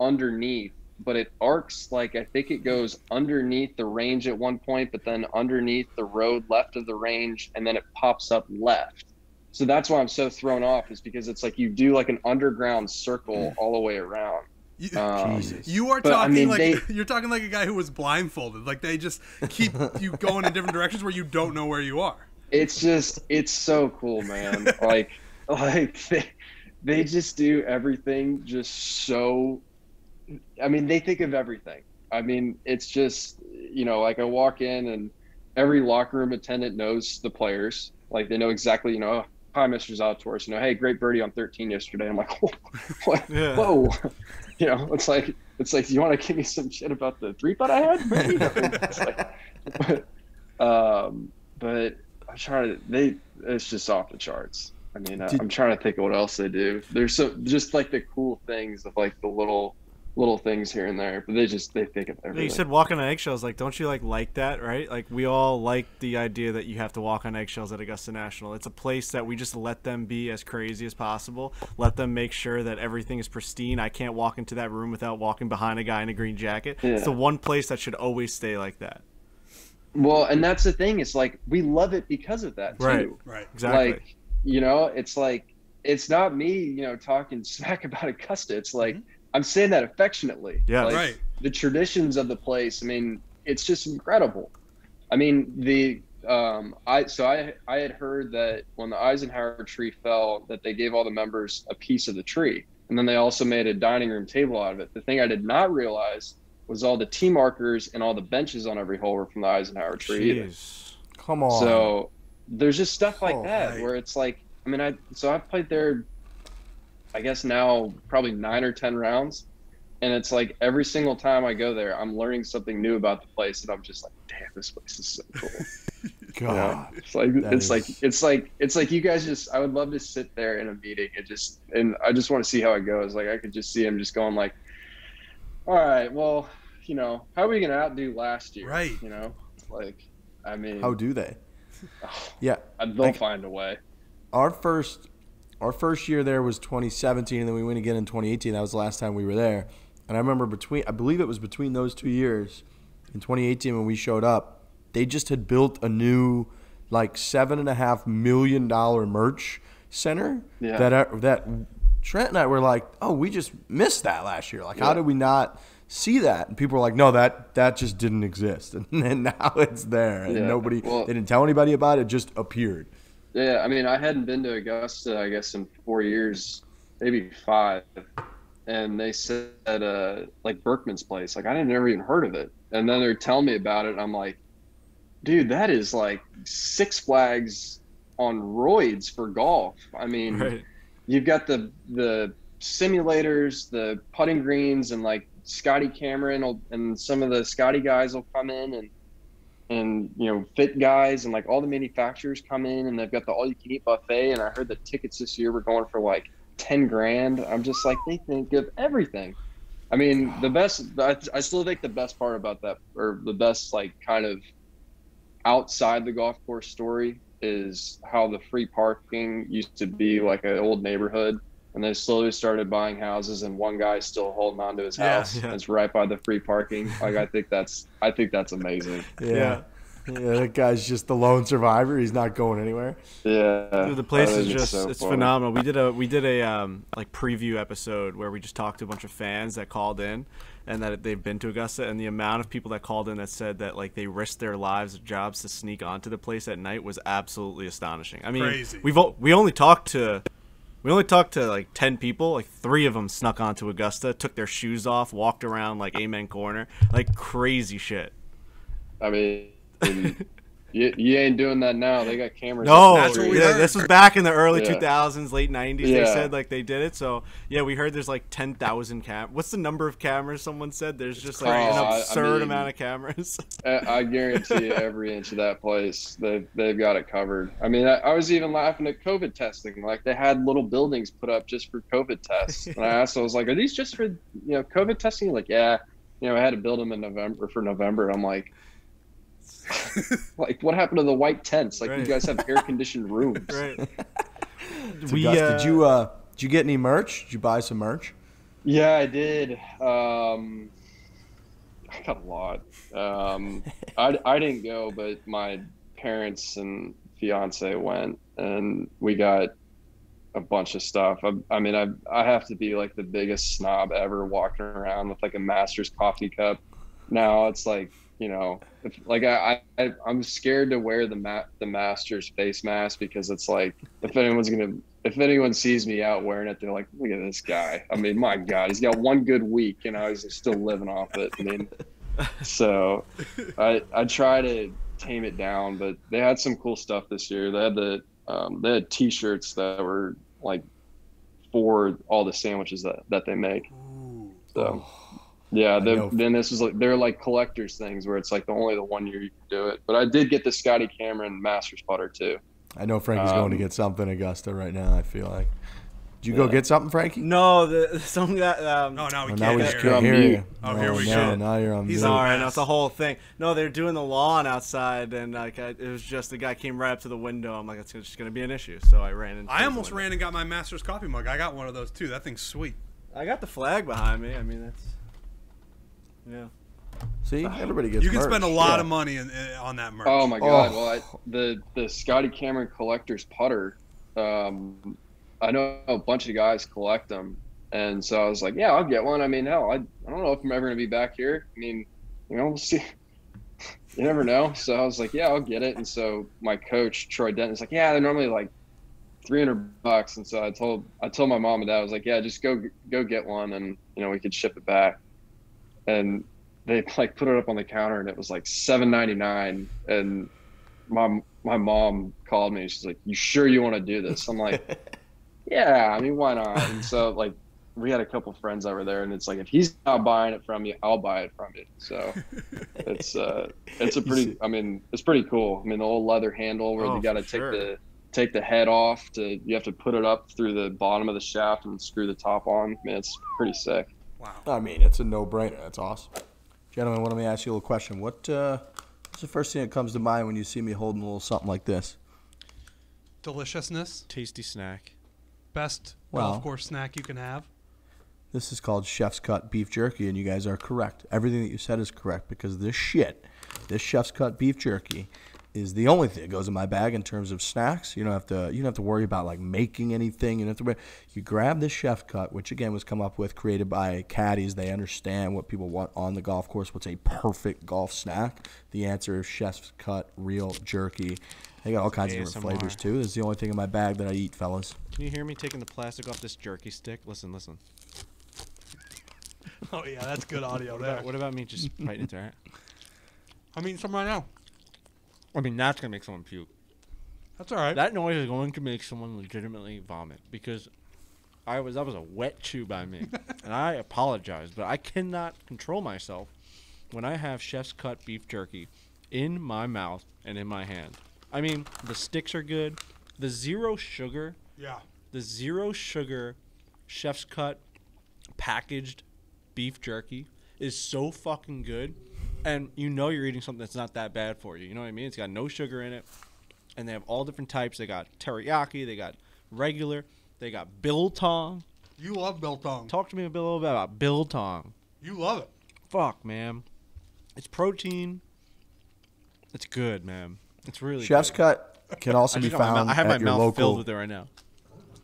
underneath, but it arcs like I think it goes underneath the range at one point, but then underneath the road left of the range, and then it pops up left. So that's why I'm so thrown off, is because it's like you do like an underground circle all the way around. You, Um, Jesus. you are but, I talking mean, like they- you're talking like a guy who was blindfolded. Like they just keep you going in different directions where you don't know where you are. It's just it's so cool man. Like like they, they just do everything just so i mean they think of everything. I mean it's just you know like i walk in and every locker room attendant knows the players. Like they know exactly you know hi mr zalatoris. You know hey great birdie on 13 yesterday. I'm like what? Yeah. whoa. You know it's like it's like do you want to give me some shit about the three putt i had? Know, it's like, but, um but i'm trying to they it's just off the charts i mean I, Did- i'm trying to think of what else they do there's so just like the cool things of like the little little things here and there but they just they think of Yeah, everything You said walking on eggshells. Like, don't you like like that, right? Like, we all like the idea that you have to walk on eggshells at Augusta National. It's a place that we just let them be as crazy as possible. Let them make sure that everything is pristine. I can't walk into that room without walking behind a guy in a green jacket. It's the one place that should always stay like that. Well and that's the thing it's like we love it because of that too Right. Right. Exactly. like you know it's like it's not me you know talking smack about augusta it's like i'm saying that affectionately Yeah. like, Right. the traditions of the place i mean it's just incredible i mean the um i so i i had heard that when the eisenhower tree fell that they gave all the members a piece of the tree and then they also made a dining room table out of it the thing i did not realize was all the tee markers and all the benches on every hole were from the eisenhower tree either. Jeez. Come on. So there's just stuff like Oh, that right. where it's like, I mean, I so I've played there, I guess now probably nine or ten rounds, and it's like every single time I go there, I'm learning something new about the place, and I'm just like, damn, this place is so cool. You know? God. It's like it's is- like it's like it's like you guys just. I would love to sit there in a meeting and just and I just want to see how it goes. Like I could just see him just going like, all right, well, you know, how are we gonna outdo last year? Right. You know, like, I mean, How do they? Yeah, they'll like- find a way. our first our first year there was 2017 and then we went again in 2018 that was the last time we were there and i remember between i believe it was between those two years in 2018 when we showed up they just had built a new like seven and a half million dollar merch center Yeah. that uh, that trent and i were like oh we just missed that last year like how did we not see that and people were like no that that just didn't exist and then now it's there and Yeah. nobody Well- they didn't tell anybody about it, it just appeared Yeah, I mean, I hadn't been to Augusta, I guess, in four years, maybe five. And they said, uh, like Berckmans place, like I didn't never even heard of it. And then they're telling me about it, and I'm like, dude, that is like Six Flags on roids for golf. I mean, Right. You've got the the simulators, the putting greens, and like Scotty Cameron will, and some of the Scotty guys will come in, and and you know fit guys and like all the manufacturers come in and they've got the all you can eat buffet and I heard the tickets this year were going for like ten grand. I'm just like they think of everything. I mean, the best. I, I still think the best part about that, or the best like kind of outside the golf course story, is how the free parking used to be like an old neighborhood, and they slowly started buying houses, and one guy's still holding on to his Yeah, house. yeah. It's right by the free parking. Like I think that's I think that's amazing. Yeah. Yeah, that guy's just the lone survivor. He's not going anywhere. Yeah, Dude, the place is just so it's fun. phenomenal. We did a we did a um like preview episode where we just talked to a bunch of fans that called in and that they've been to Augusta and the amount of people that called in that said that like they risked their lives jobs to sneak onto the place at night was absolutely astonishing. I mean, Crazy. we've o- we only talked to we only talked to like 10 people, like 3 of them snuck onto Augusta, took their shoes off, walked around like Amen Corner, like crazy shit. I mean, you, you ain't doing that now. They got cameras. No, That's what we yeah, this was back in the early Yeah. 2000s, late 90s. They said like they did it. So yeah, we heard there's like 10,000 cam. What's the number of cameras? Someone said there's just like crazy. an Oh, I- I absurd mean- amount of cameras. I I guarantee every inch of that place, they've, they've got it covered. I mean, I, I was even laughing at COVID testing. Like they had little buildings put up just for COVID tests. And I asked, I was like, are these just for, you know, COVID testing? Like, yeah, you know, I had to build them in November for November. I'm like, like what happened to the white tents? Like you guys have air conditioned rooms. right. So Gus, did you uh, did you get any merch? Did you buy some merch? Yeah, I did. Um, I got a lot. Um, I, I didn't go, but my parents and fiance went, and we got a bunch of stuff. I, I mean, I I have to be like the biggest snob ever, walking around with like a Masters coffee cup. Now it's like you know, if, like I, I I'm scared to wear the ma- the Masters face mask because it's like if anyone's gonna if anyone sees me out wearing it, they're like, look at this guy. I mean, my God, he's got one good week, you know, he's still living off it. I mean, so I I try to tame it down, but they had some cool stuff this year. They had the um, they had T-shirts that were like for all the sandwiches that that they make. So yeah, the, then this was like they're like collectors things where it's like the only the one year you can do it. But I did get the Scotty Cameron Masters putter too. I know Frankie's going to Um, get something Augusta right now. I feel like. Did you go get something, Frankie? No, the some that. Um, Oh, now we Oh, can't now we hear just can't hear you. Oh, here we no, go. Now you're on He's mute. on Sorry, mess. it's a whole thing. No, they're doing the lawn outside, and like I, it was just the guy came right up to the window. I'm like, it's just gonna be an issue, so I ran. into I almost ran and got my Master's coffee mug. I got one of those too. That thing's sweet. I got the flag behind me. I mean, that's yeah. See, everybody gets. You can merch. spend a lot Yeah. of money in, in, on that merch. Oh my god! Oh. Well, I, the the Scotty Cameron collector's putter. Um, I know a bunch of guys collect them, and so I was like, yeah, I'll get one. I mean, hell, I, I don't know if I'm ever gonna be back here. I mean, you know, we'll see. You never know. So I was like, yeah, I'll get it. And so my coach Troy Denton is like, yeah, they're normally like 300 bucks. And so I told I told my mom and dad I was like, yeah, just go go get one, and you know we could ship it back. And they like put it up on the counter, and it was like 7.99. And my my mom called me. She's like, "You sure you want to do this?" I'm like, "Yeah, I mean, why not?" And so like we had a couple friends over there, and it's like if he's not buying it from you, I'll buy it from you. So it's uh it's a pretty. I mean, it's pretty cool. I mean, the old leather handle where Oh, you got to take sure. the take the head off to you have to put it up through the bottom of the shaft and screw the top on. I mean, it's pretty sick. Wow. I mean, it's a no-brainer. That's awesome. Gentlemen, let me ask you a little question. What uh, what's the first thing that comes to mind when you see me holding a little something like this? Deliciousness. Tasty snack. Best Well- golf course snack you can have. This is called Chef's Cut Beef Jerky, and you guys are correct. Everything that you said is correct because this shit, this Chef's Cut Beef Jerky, is the only thing that goes in my bag in terms of snacks. You don't have to you don't have to worry about like making anything. You don't have to. You grab this chef Cut, which again was come up with, created by caddies. They understand what people want on the golf course. What's a perfect golf snack? The answer is Chef's Cut Real Jerky. They got all kinds of different flavors too. This is the only thing in my bag that I eat, fellas. Can you hear me taking the plastic off this jerky stick? Listen, listen. Oh yeah, that's good audio What there. about, what about me just biting into it? I mean, some right now. I mean, that's gonna make someone puke. That's all right. That noise is going to make someone legitimately vomit because I was that was a wet chew by me, and I apologize, but I cannot control myself when I have chef's cut beef jerky. in my mouth and in my hand. I mean, the sticks are good. The zero sugar, Yeah. the zero sugar chef's cut packaged beef jerky is so fucking good. And you know you're eating something that's not that bad for you. You know what I mean? It's got no sugar in it. And they have all different types. They got teriyaki, they got regular, they got biltong. You love biltong. Talk to me a little bit about biltong. You love it. Fuck, man. It's protein. It's good, man. It's really Chef's good. Cut can also be just my found I have at my your mouth local filled with it right now.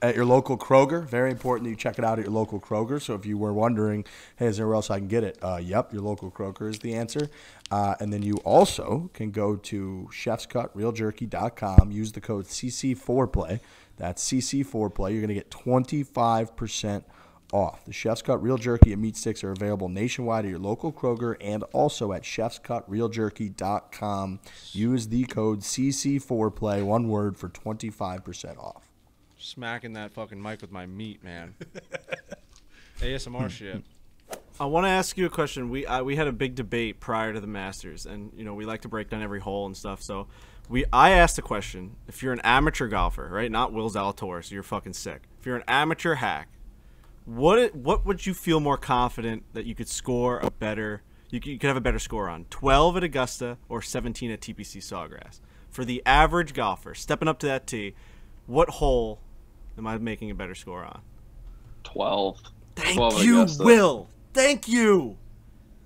At your local Kroger. Very important that you check it out at your local Kroger. So if you were wondering, hey, is there anywhere else I can get it? Uh, yep, your local Kroger is the answer. Uh, and then you also can go to chefscutrealjerky.com. Use the code CC4Play. That's CC4Play. You're going to get 25% off. The Chef's Cut Real Jerky and Meat Sticks are available nationwide at your local Kroger and also at chefscutrealjerky.com. Use the code CC4Play, one word, for 25% off. Smacking that fucking mic with my meat, man. ASMR hmm. shit. I want to ask you a question. We I, we had a big debate prior to the Masters, and you know we like to break down every hole and stuff. So we I asked the question: If you're an amateur golfer, right, not Will Zalatoris, you're fucking sick. If you're an amateur hack, what what would you feel more confident that you could score a better? You could, you could have a better score on 12 at Augusta or 17 at TPC Sawgrass. For the average golfer stepping up to that tee, what hole am I making a better score on? 12. Thank 12 you, Will. Thank you.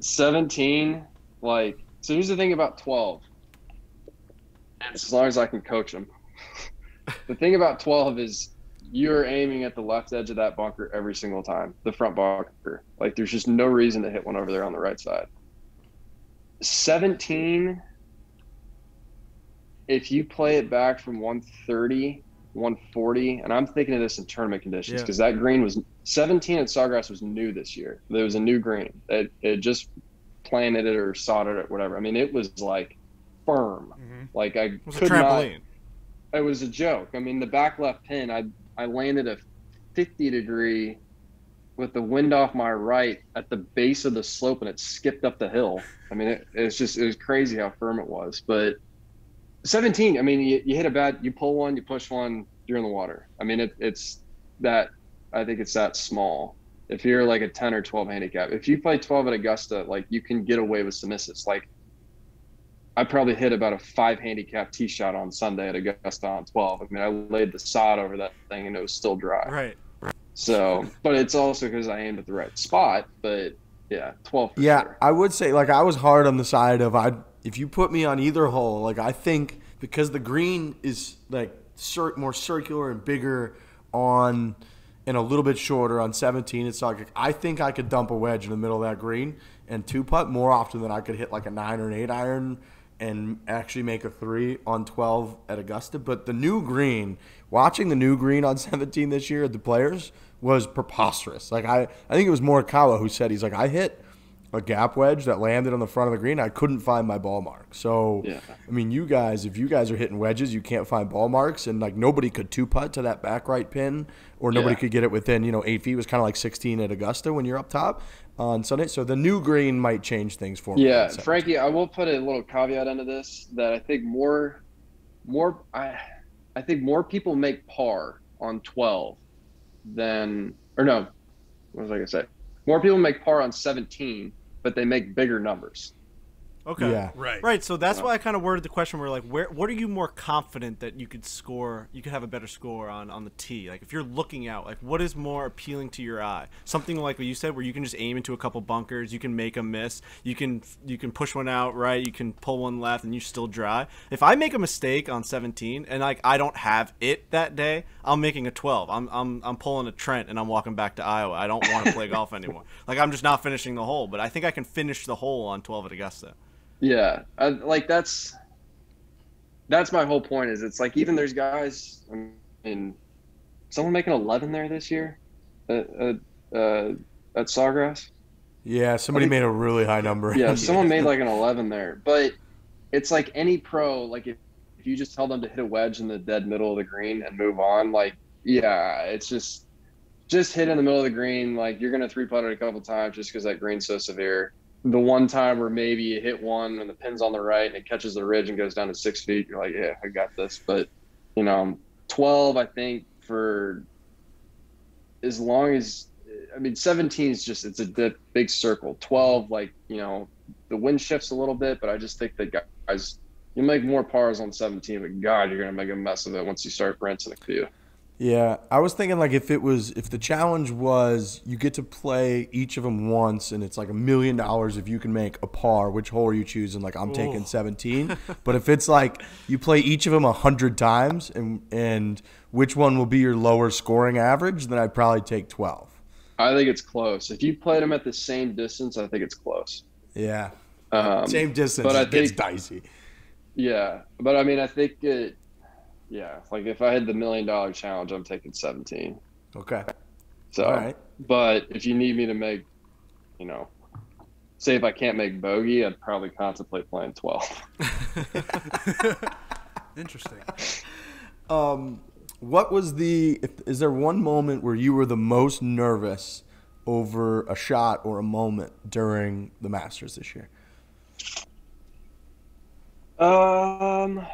17, like, so here's the thing about 12. As long as I can coach them. the thing about 12 is you're aiming at the left edge of that bunker every single time, the front bunker. Like, there's just no reason to hit one over there on the right side. 17, if you play it back from 130, 140, and I'm thinking of this in tournament conditions Yeah. because that green was 17 at Sawgrass was new this year. There was a new green. It, it just planted it or soldered it, whatever. I mean, it was like firm. Mm-hmm. Like I It was a could not trampoline. it was a joke. I mean, the back left pin, I I landed a 50 degree with the wind off my right at the base of the slope, and it skipped up the hill. I mean, it, it's just it was crazy how firm it was. But 17, I mean, you, you hit a bad, you pull one, you push one, you're in the water. I mean, it, it's that. I think it's that small. If you're like a 10 or 12 handicap, if you play 12 at Augusta, like you can get away with some misses. Like I probably hit about a five handicap tee shot on Sunday at Augusta on 12. I mean, I laid the sod over that thing and it was still dry. Right. So, but it's also because I aimed at the right spot. But yeah, 12 Yeah, sure. I would say like I was hard on the side of I. If you put me on either hole, like I think because the green is like cir- more circular and bigger on, and a little bit shorter on 17. It's like I think I could dump a wedge in the middle of that green and two putt more often than I could hit like a nine or an eight iron and actually make a three on 12 at Augusta. But the new green, watching the new green on 17 this year at the players was preposterous. Like I, I think it was Morikawa who said he's like I hit a gap wedge that landed on the front of the green. I couldn't find my ball mark. So, Yeah. I mean, you guys, if you guys are hitting wedges, you can't find ball marks, and like nobody could two putt to that back right pin, or nobody Yeah. could get it within you know eight feet. It was kind of like 16 at Augusta when you're up top on Sunday. So the new green might change things for me. Yeah, Frankie, I will put a little caveat into this that I think more, more, I, I think more people make par on 12 than, or no, what was I gonna say? More people make par on 17, but they make bigger numbers. Okay. Yeah. Right. Right. So that's why I kind of worded the question where like, where, what are you more confident that you could score? You could have a better score on on the tee. Like if you're looking out, like what is more appealing to your eye? Something like what you said, where you can just aim into a couple bunkers, you can make a miss, you can you can push one out right, you can pull one left, and you still dry. If I make a mistake on 17 and like I don't have it that day, I'm making a 12. I'm I'm I'm pulling a Trent and I'm walking back to Iowa. I don't want to play golf anymore. Like I'm just not finishing the hole, but I think I can finish the hole on 12 at Augusta. Yeah, I, like that's that's my whole point. Is it's like even there's guys. I mean, someone making 11 there this year at at, uh, at Sawgrass. Yeah, somebody think- made a really high number. Yeah, someone made like an 11 there, but it's like any pro. Like if, if you just tell them to hit a wedge in the dead middle of the green and move on, like yeah, it's just just hit in the middle of the green. Like you're gonna three putt it a couple times just because that green's so severe. The one time where maybe you hit one and the pin's on the right and it catches the ridge and goes down to six feet, you're like, yeah, I got this. But you know, um, 12, I think for as long as I mean, 17 is just it's a big circle. 12, like you know, the wind shifts a little bit, but I just think that guys you make more pars on 17, but God, you're gonna make a mess of it once you start rinsing a few. Yeah, I was thinking like if it was if the challenge was you get to play each of them once and it's like a million dollars if you can make a par. Which hole are you choosing? Like I'm taking 17. but if it's like you play each of them a hundred times and and which one will be your lower scoring average, then I'd probably take 12. I think it's close. If you played them at the same distance, I think it's close. Yeah, Um, same distance. but I it gets think- dicey. Yeah, but I mean, I think it. Yeah, like if I had the million dollar challenge, I'm taking 17. Okay, So, all right. but if you need me to make, you know, say if I can't make bogey, I'd probably contemplate playing 12. Interesting. Um, what was the? If, is there one moment where you were the most nervous over a shot or a moment during the Masters this year? Um,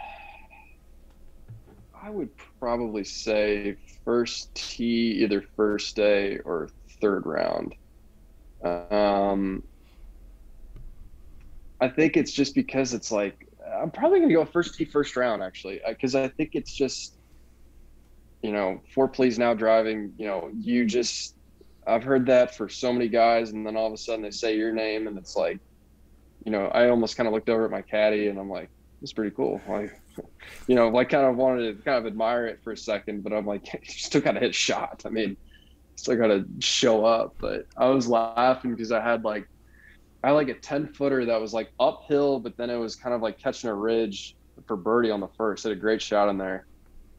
I would probably say first tee, either first day or third round. Um, I think it's just because it's like I'm probably gonna go first tee, first round actually, because I think it's just you know fore please now driving. You know, you just I've heard that for so many guys, and then all of a sudden they say your name, and it's like you know, I almost kind of looked over at my caddy and I'm like, it's pretty cool. Like, you know, like kind of wanted to kind of admire it for a second, but I'm like, you still got to hit shot. I mean, still got to show up. But I was laughing because I had like, I had like a 10 footer that was like uphill, but then it was kind of like catching a ridge for birdie on the first. Had a great shot in there.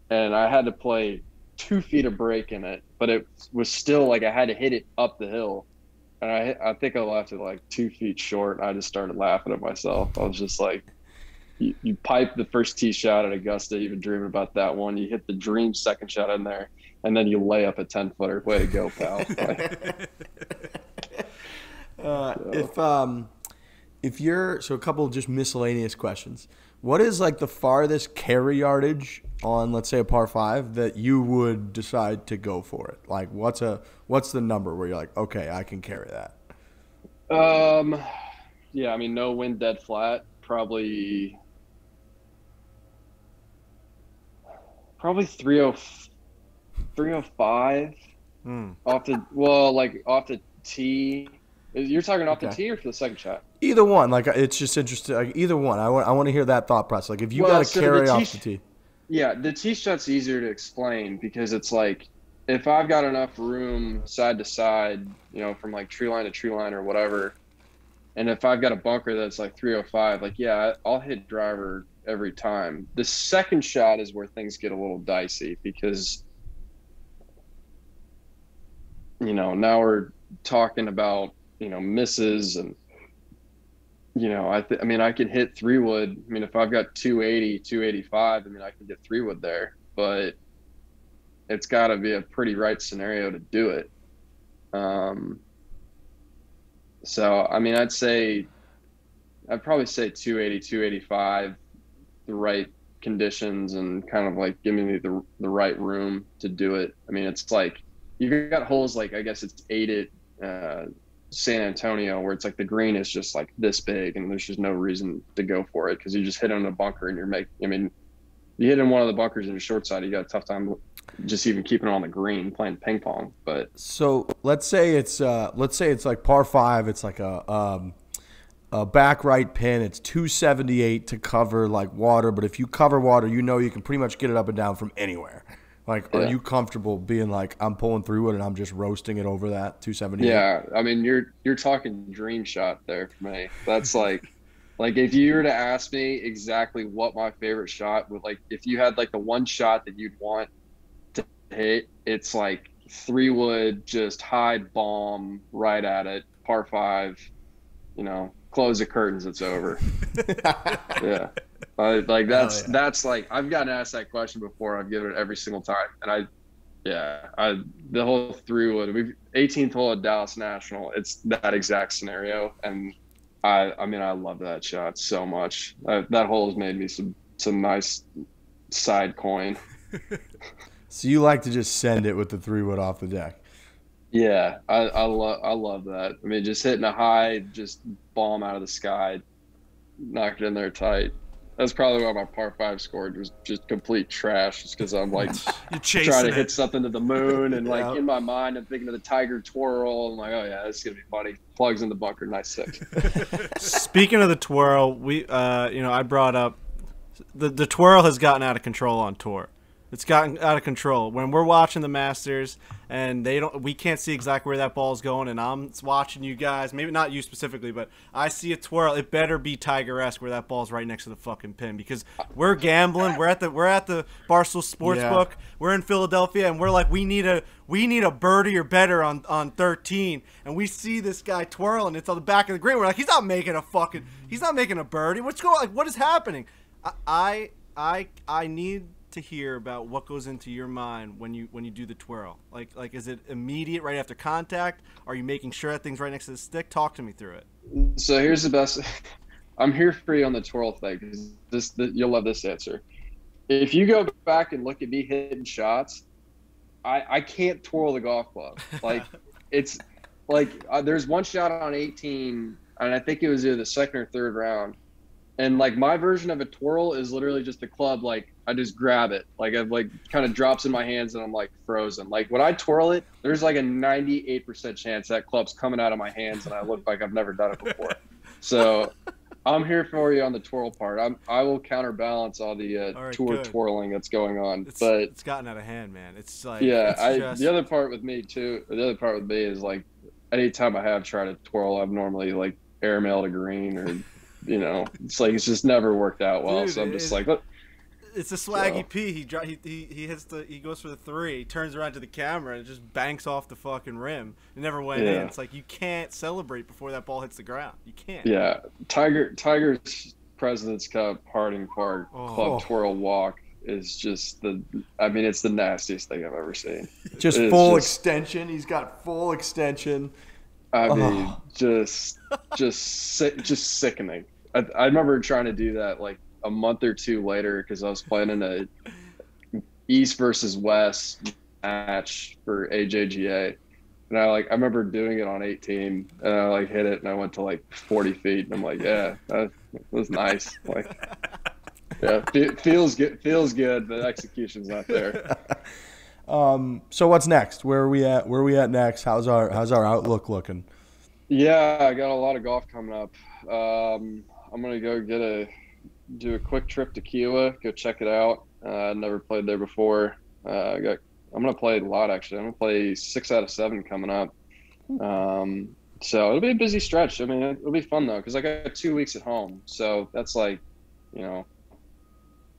And I had to play two feet of break in it, but it was still like I had to hit it up the hill and I I think I left it like two feet short. And I just started laughing at myself. I was just like, you, you pipe the first tee shot at Augusta, even dreaming about that one. You hit the dream second shot in there, and then you lay up a ten footer. Way to go, pal! Like, Uh, if um, if you're so a couple of just miscellaneous questions. What is like the farthest carry yardage on let's say a par five that you would decide to go for it? Like what's a what's the number where you're like, okay, I can carry that. um, yeah, I mean, no wind, dead flat. Probably, probably 30, 305 Hmm. off the well, like off the tee. You're talking off the Okay. tee or for the second shot? Either one, like it's just interesting. Like, either one, I want I want to hear that thought process. Like if you Well, got to so the carry tee off the tee. Yeah, the tee shot's easier to explain because it's like if I've got enough room side to side, you know, from like tree line to tree line or whatever, and if I've got a bunker that's like 305, like yeah, I'll hit driver every time. The second shot is where things get a little dicey because you know, now we're talking about, you know, misses and you know, I th- I mean, I can hit three wood. I mean, if I've got 280, 285, I mean, I can get three wood there, but it's got to be a pretty right scenario to do it. Um, so, I mean, I'd say, I'd probably say 280, 285, the right conditions and kind of like giving me the, the right room to do it. I mean, it's like, you've got holes like, I guess it's eight at, uh, San Antonio where it's like the green is just like this big and there's just no reason to go for it because you just hit on a bunker and you're making. I mean, you hit in one of the bunkers in the short side, you got a tough time just even keeping on the green playing ping pong. But So let's say it's uh, let's say it's like par five. It's like a um, a back right pin. It's 278 to cover like water, but if you cover water, you know you can pretty much get it up and down from anywhere. Like, are you comfortable being like I'm pulling through it and I'm just roasting it over that 278? yeah, I mean, you're you're talking dream shot there for me. That's like. Like if you were to ask me exactly what my favorite shot would like, if you had like the one shot that you'd want to hit, it's like three wood, just high bomb right at it, par five, you know, close the curtains, it's over. yeah. I, like that's yeah. that's like I've gotten asked that question before. I've given it every single time, and I, yeah, I the whole three wood. We've 18th hole at Dallas National. It's that exact scenario, and I I mean I love that shot so much. Uh, that hole has made me some some nice side coin. So you like to just send it with the three wood off the deck. Yeah, I I love I love that. I mean, just hitting a high, just bomb out of the sky, knock it in there tight. That's probably why my par five scored was just complete trash. Just because I'm like You're trying to it. hit something to the moon, and like Yeah. in my mind, I'm thinking of the Tiger twirl. I'm like, oh yeah, this is gonna be funny. Plugs in the bunker, nice six. Speaking of the twirl, we uh, you know I brought up the the twirl has gotten out of control on tour. It's gotten out of control. When we're watching the Masters and they don't, we can't see exactly where that ball's going, and I'm watching you guys. Maybe not you specifically, but I see a twirl. It better be Tiger-esque where that ball's right next to the fucking pin because we're gambling. We're at the we're at the Barstool Sportsbook. We're in Philadelphia, and we're like, we need a we need a birdie or better on on 13, and we see this guy twirling. It's on the back of the green. We're like, he's not making a fucking, he's not making a birdie. What's going? Like, what is happening? I I I, I need to hear about what goes into your mind when you when you do the twirl. Like like is it immediate right after contact? Are you making sure that thing's right next to the stick? Talk to me through it. So here's the best. I'm here for you on the twirl thing. This, th you'll love this answer. If you go back and look at me hitting shots, I I can't twirl the golf club. Like it's like uh, there's one shot on 18, and I think it was either the second or third round, and like my version of a twirl is literally just the club. Like I just grab it, like it like kind of drops in my hands, and I'm like frozen. Like when I twirl it, there's like a 98% chance that club's coming out of my hands, and I look like I've never done it before. So I'm here for you on the twirl part. I'm I will counterbalance all the uh, All right, tour good. twirling that's going on. It's but it's gotten out of hand, man. It's like yeah, it's I just, the other part with me too. The other part with me is like anytime I have tried to twirl, I've normally like airmailed a green or you know, it's like it's just never worked out well. Dude, so I'm just like, look, it's a swaggy So- P. He, dri- he he he hits the he goes for the three. He turns around to the camera and it just banks off the fucking rim. It never went in. It's like you can't celebrate before that ball hits the ground. You can't. yeah, Tiger Tiger's President's Cup Harding Park Oh. Club Twirl Walk is just the. I mean, it's the nastiest thing I've ever seen. Just It's full just- extension. He's got full extension. I Oh. mean, just just sick, just sickening. I, I remember trying to do that like a month or two later because I was playing in a East versus West match for AJGA, and I like I remember doing it on 18, and I like hit it, and I went to like 40 feet, and I'm like, yeah, that was nice. Like, yeah, fe- feels good, feels good, but execution's not there. Um, so what's next? Where are we at? Where are we at next? How's our how's our outlook looking? Yeah, I got a lot of golf coming up. Um, I'm gonna go get a do a quick trip to Kiawah, go check it out. Uh, never played there before. Uh, I got I'm gonna play a lot actually. I'm gonna play six out of seven coming up. Um, so it'll be a busy stretch. I mean, it'll be fun though because I got two weeks at home. So that's like, you know,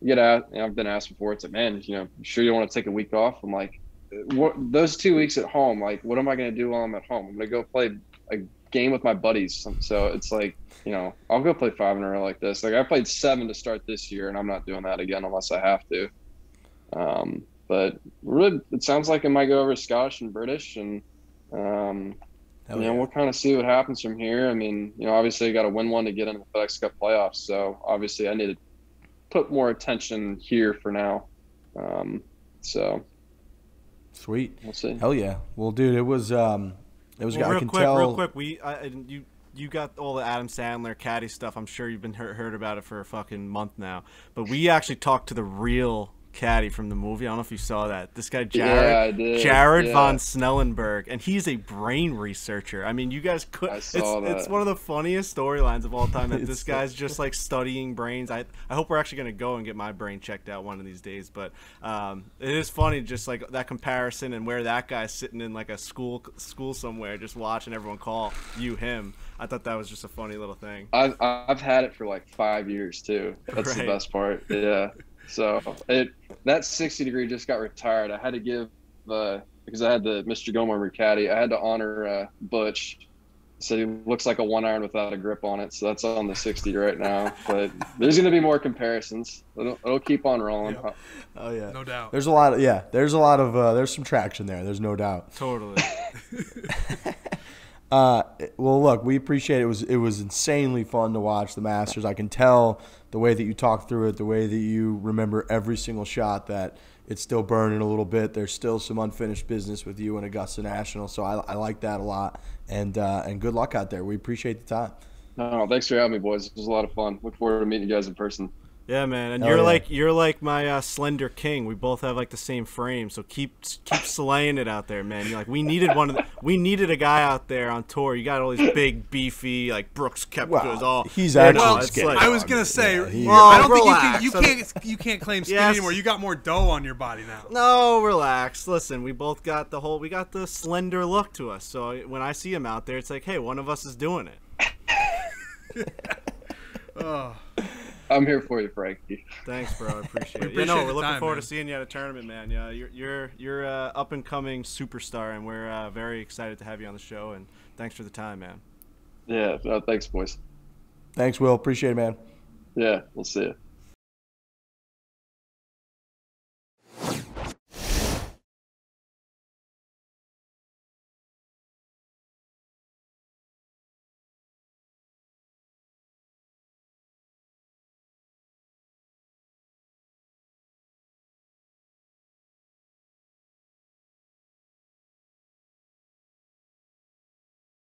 you get out. Know, I've been asked before. It's like, man, you know, you sure you want to take a week off? I'm like, what? Those two weeks at home, like, what am I gonna do while I'm at home? I'm gonna go play a game with my buddies. So it's like, you know, I'll go play five in a row like this. Like I played seven to start this year, and I'm not doing that again unless I have to. Um, but really, it sounds like it might go over Scottish and British, and um, Hell you know, yeah. we'll kind of see what happens from here. I mean, you know, obviously, you got to win one to get into the FedEx Cup playoffs. So obviously, I need to put more attention here for now. Um, so Sweet. we'll see. Hell yeah. Well, dude, it was um, it was. Well, I real can quick, tell. real quick. We I, you you got all the Adam Sandler caddy stuff. I'm sure you've been heard, heard about it for a fucking month now. But we actually talked to the real caddy from the movie. I don't know if you saw that. This guy Jared Yeah, Jared Yeah. Van Snellenberg, and he's a brain researcher. I mean, you guys could. I It's saw it's that. one of the funniest storylines of all time. That this guy's just like studying brains. I I hope we're actually gonna go and get my brain checked out one of these days. But um, it is funny, just like that comparison and where that guy's sitting in like a school school somewhere, just watching everyone call you him. I thought that was just a funny little thing. I've I've had it for like five years too. That's the best part. Yeah. So it that sixty degree just got retired. I had to give uh, because I had the Mr. Gilmore caddy. I had to honor uh, Butch. So he looks like a one iron without a grip on it. So that's on the sixty right now. But there's going to be more comparisons. It'll, it'll keep on rolling. Oh yeah. No doubt. There's a lot of yeah. There's a lot of uh, there's some traction there. There's no doubt. Totally. Uh, well, look, we appreciate it. it. was it was insanely fun to watch the Masters. I can tell the way that you talk through it, the way that you remember every single shot. That it's still burning a little bit. There's still some unfinished business with you and Augusta National, so I, I like that a lot. And uh, and good luck out there. We appreciate the time. Oh, thanks for having me, boys. It was a lot of fun. Look forward to meeting you guys in person. Yeah, man, and you're yeah. like you're like my uh, slender king. We both have like the same frame, so keep keep slaying it out there, man. You're like we needed one of the, we needed a guy out there on tour. You got all these big, beefy like Brooks Koepka's well, all. He's actually well, skinny. Like, I was gonna say, yeah, well, I don't relax. think you can you can't you can't claim skinny yes. anymore. You got more dough on your body now. No, relax. Listen, we both got the whole we got the slender look to us. So when I see him out there, it's like, hey, one of us is doing it. oh. I'm here for you, Frankie. Thanks, bro. I appreciate it. You know, we're looking time, forward man. to seeing you at a tournament, man. Yeah, you're you're you're uh, up and coming superstar, and we're uh, very excited to have you on the show. And thanks for the time, man. Yeah. No, thanks, boys. Thanks, Will. Appreciate it, man. Yeah. We'll see you.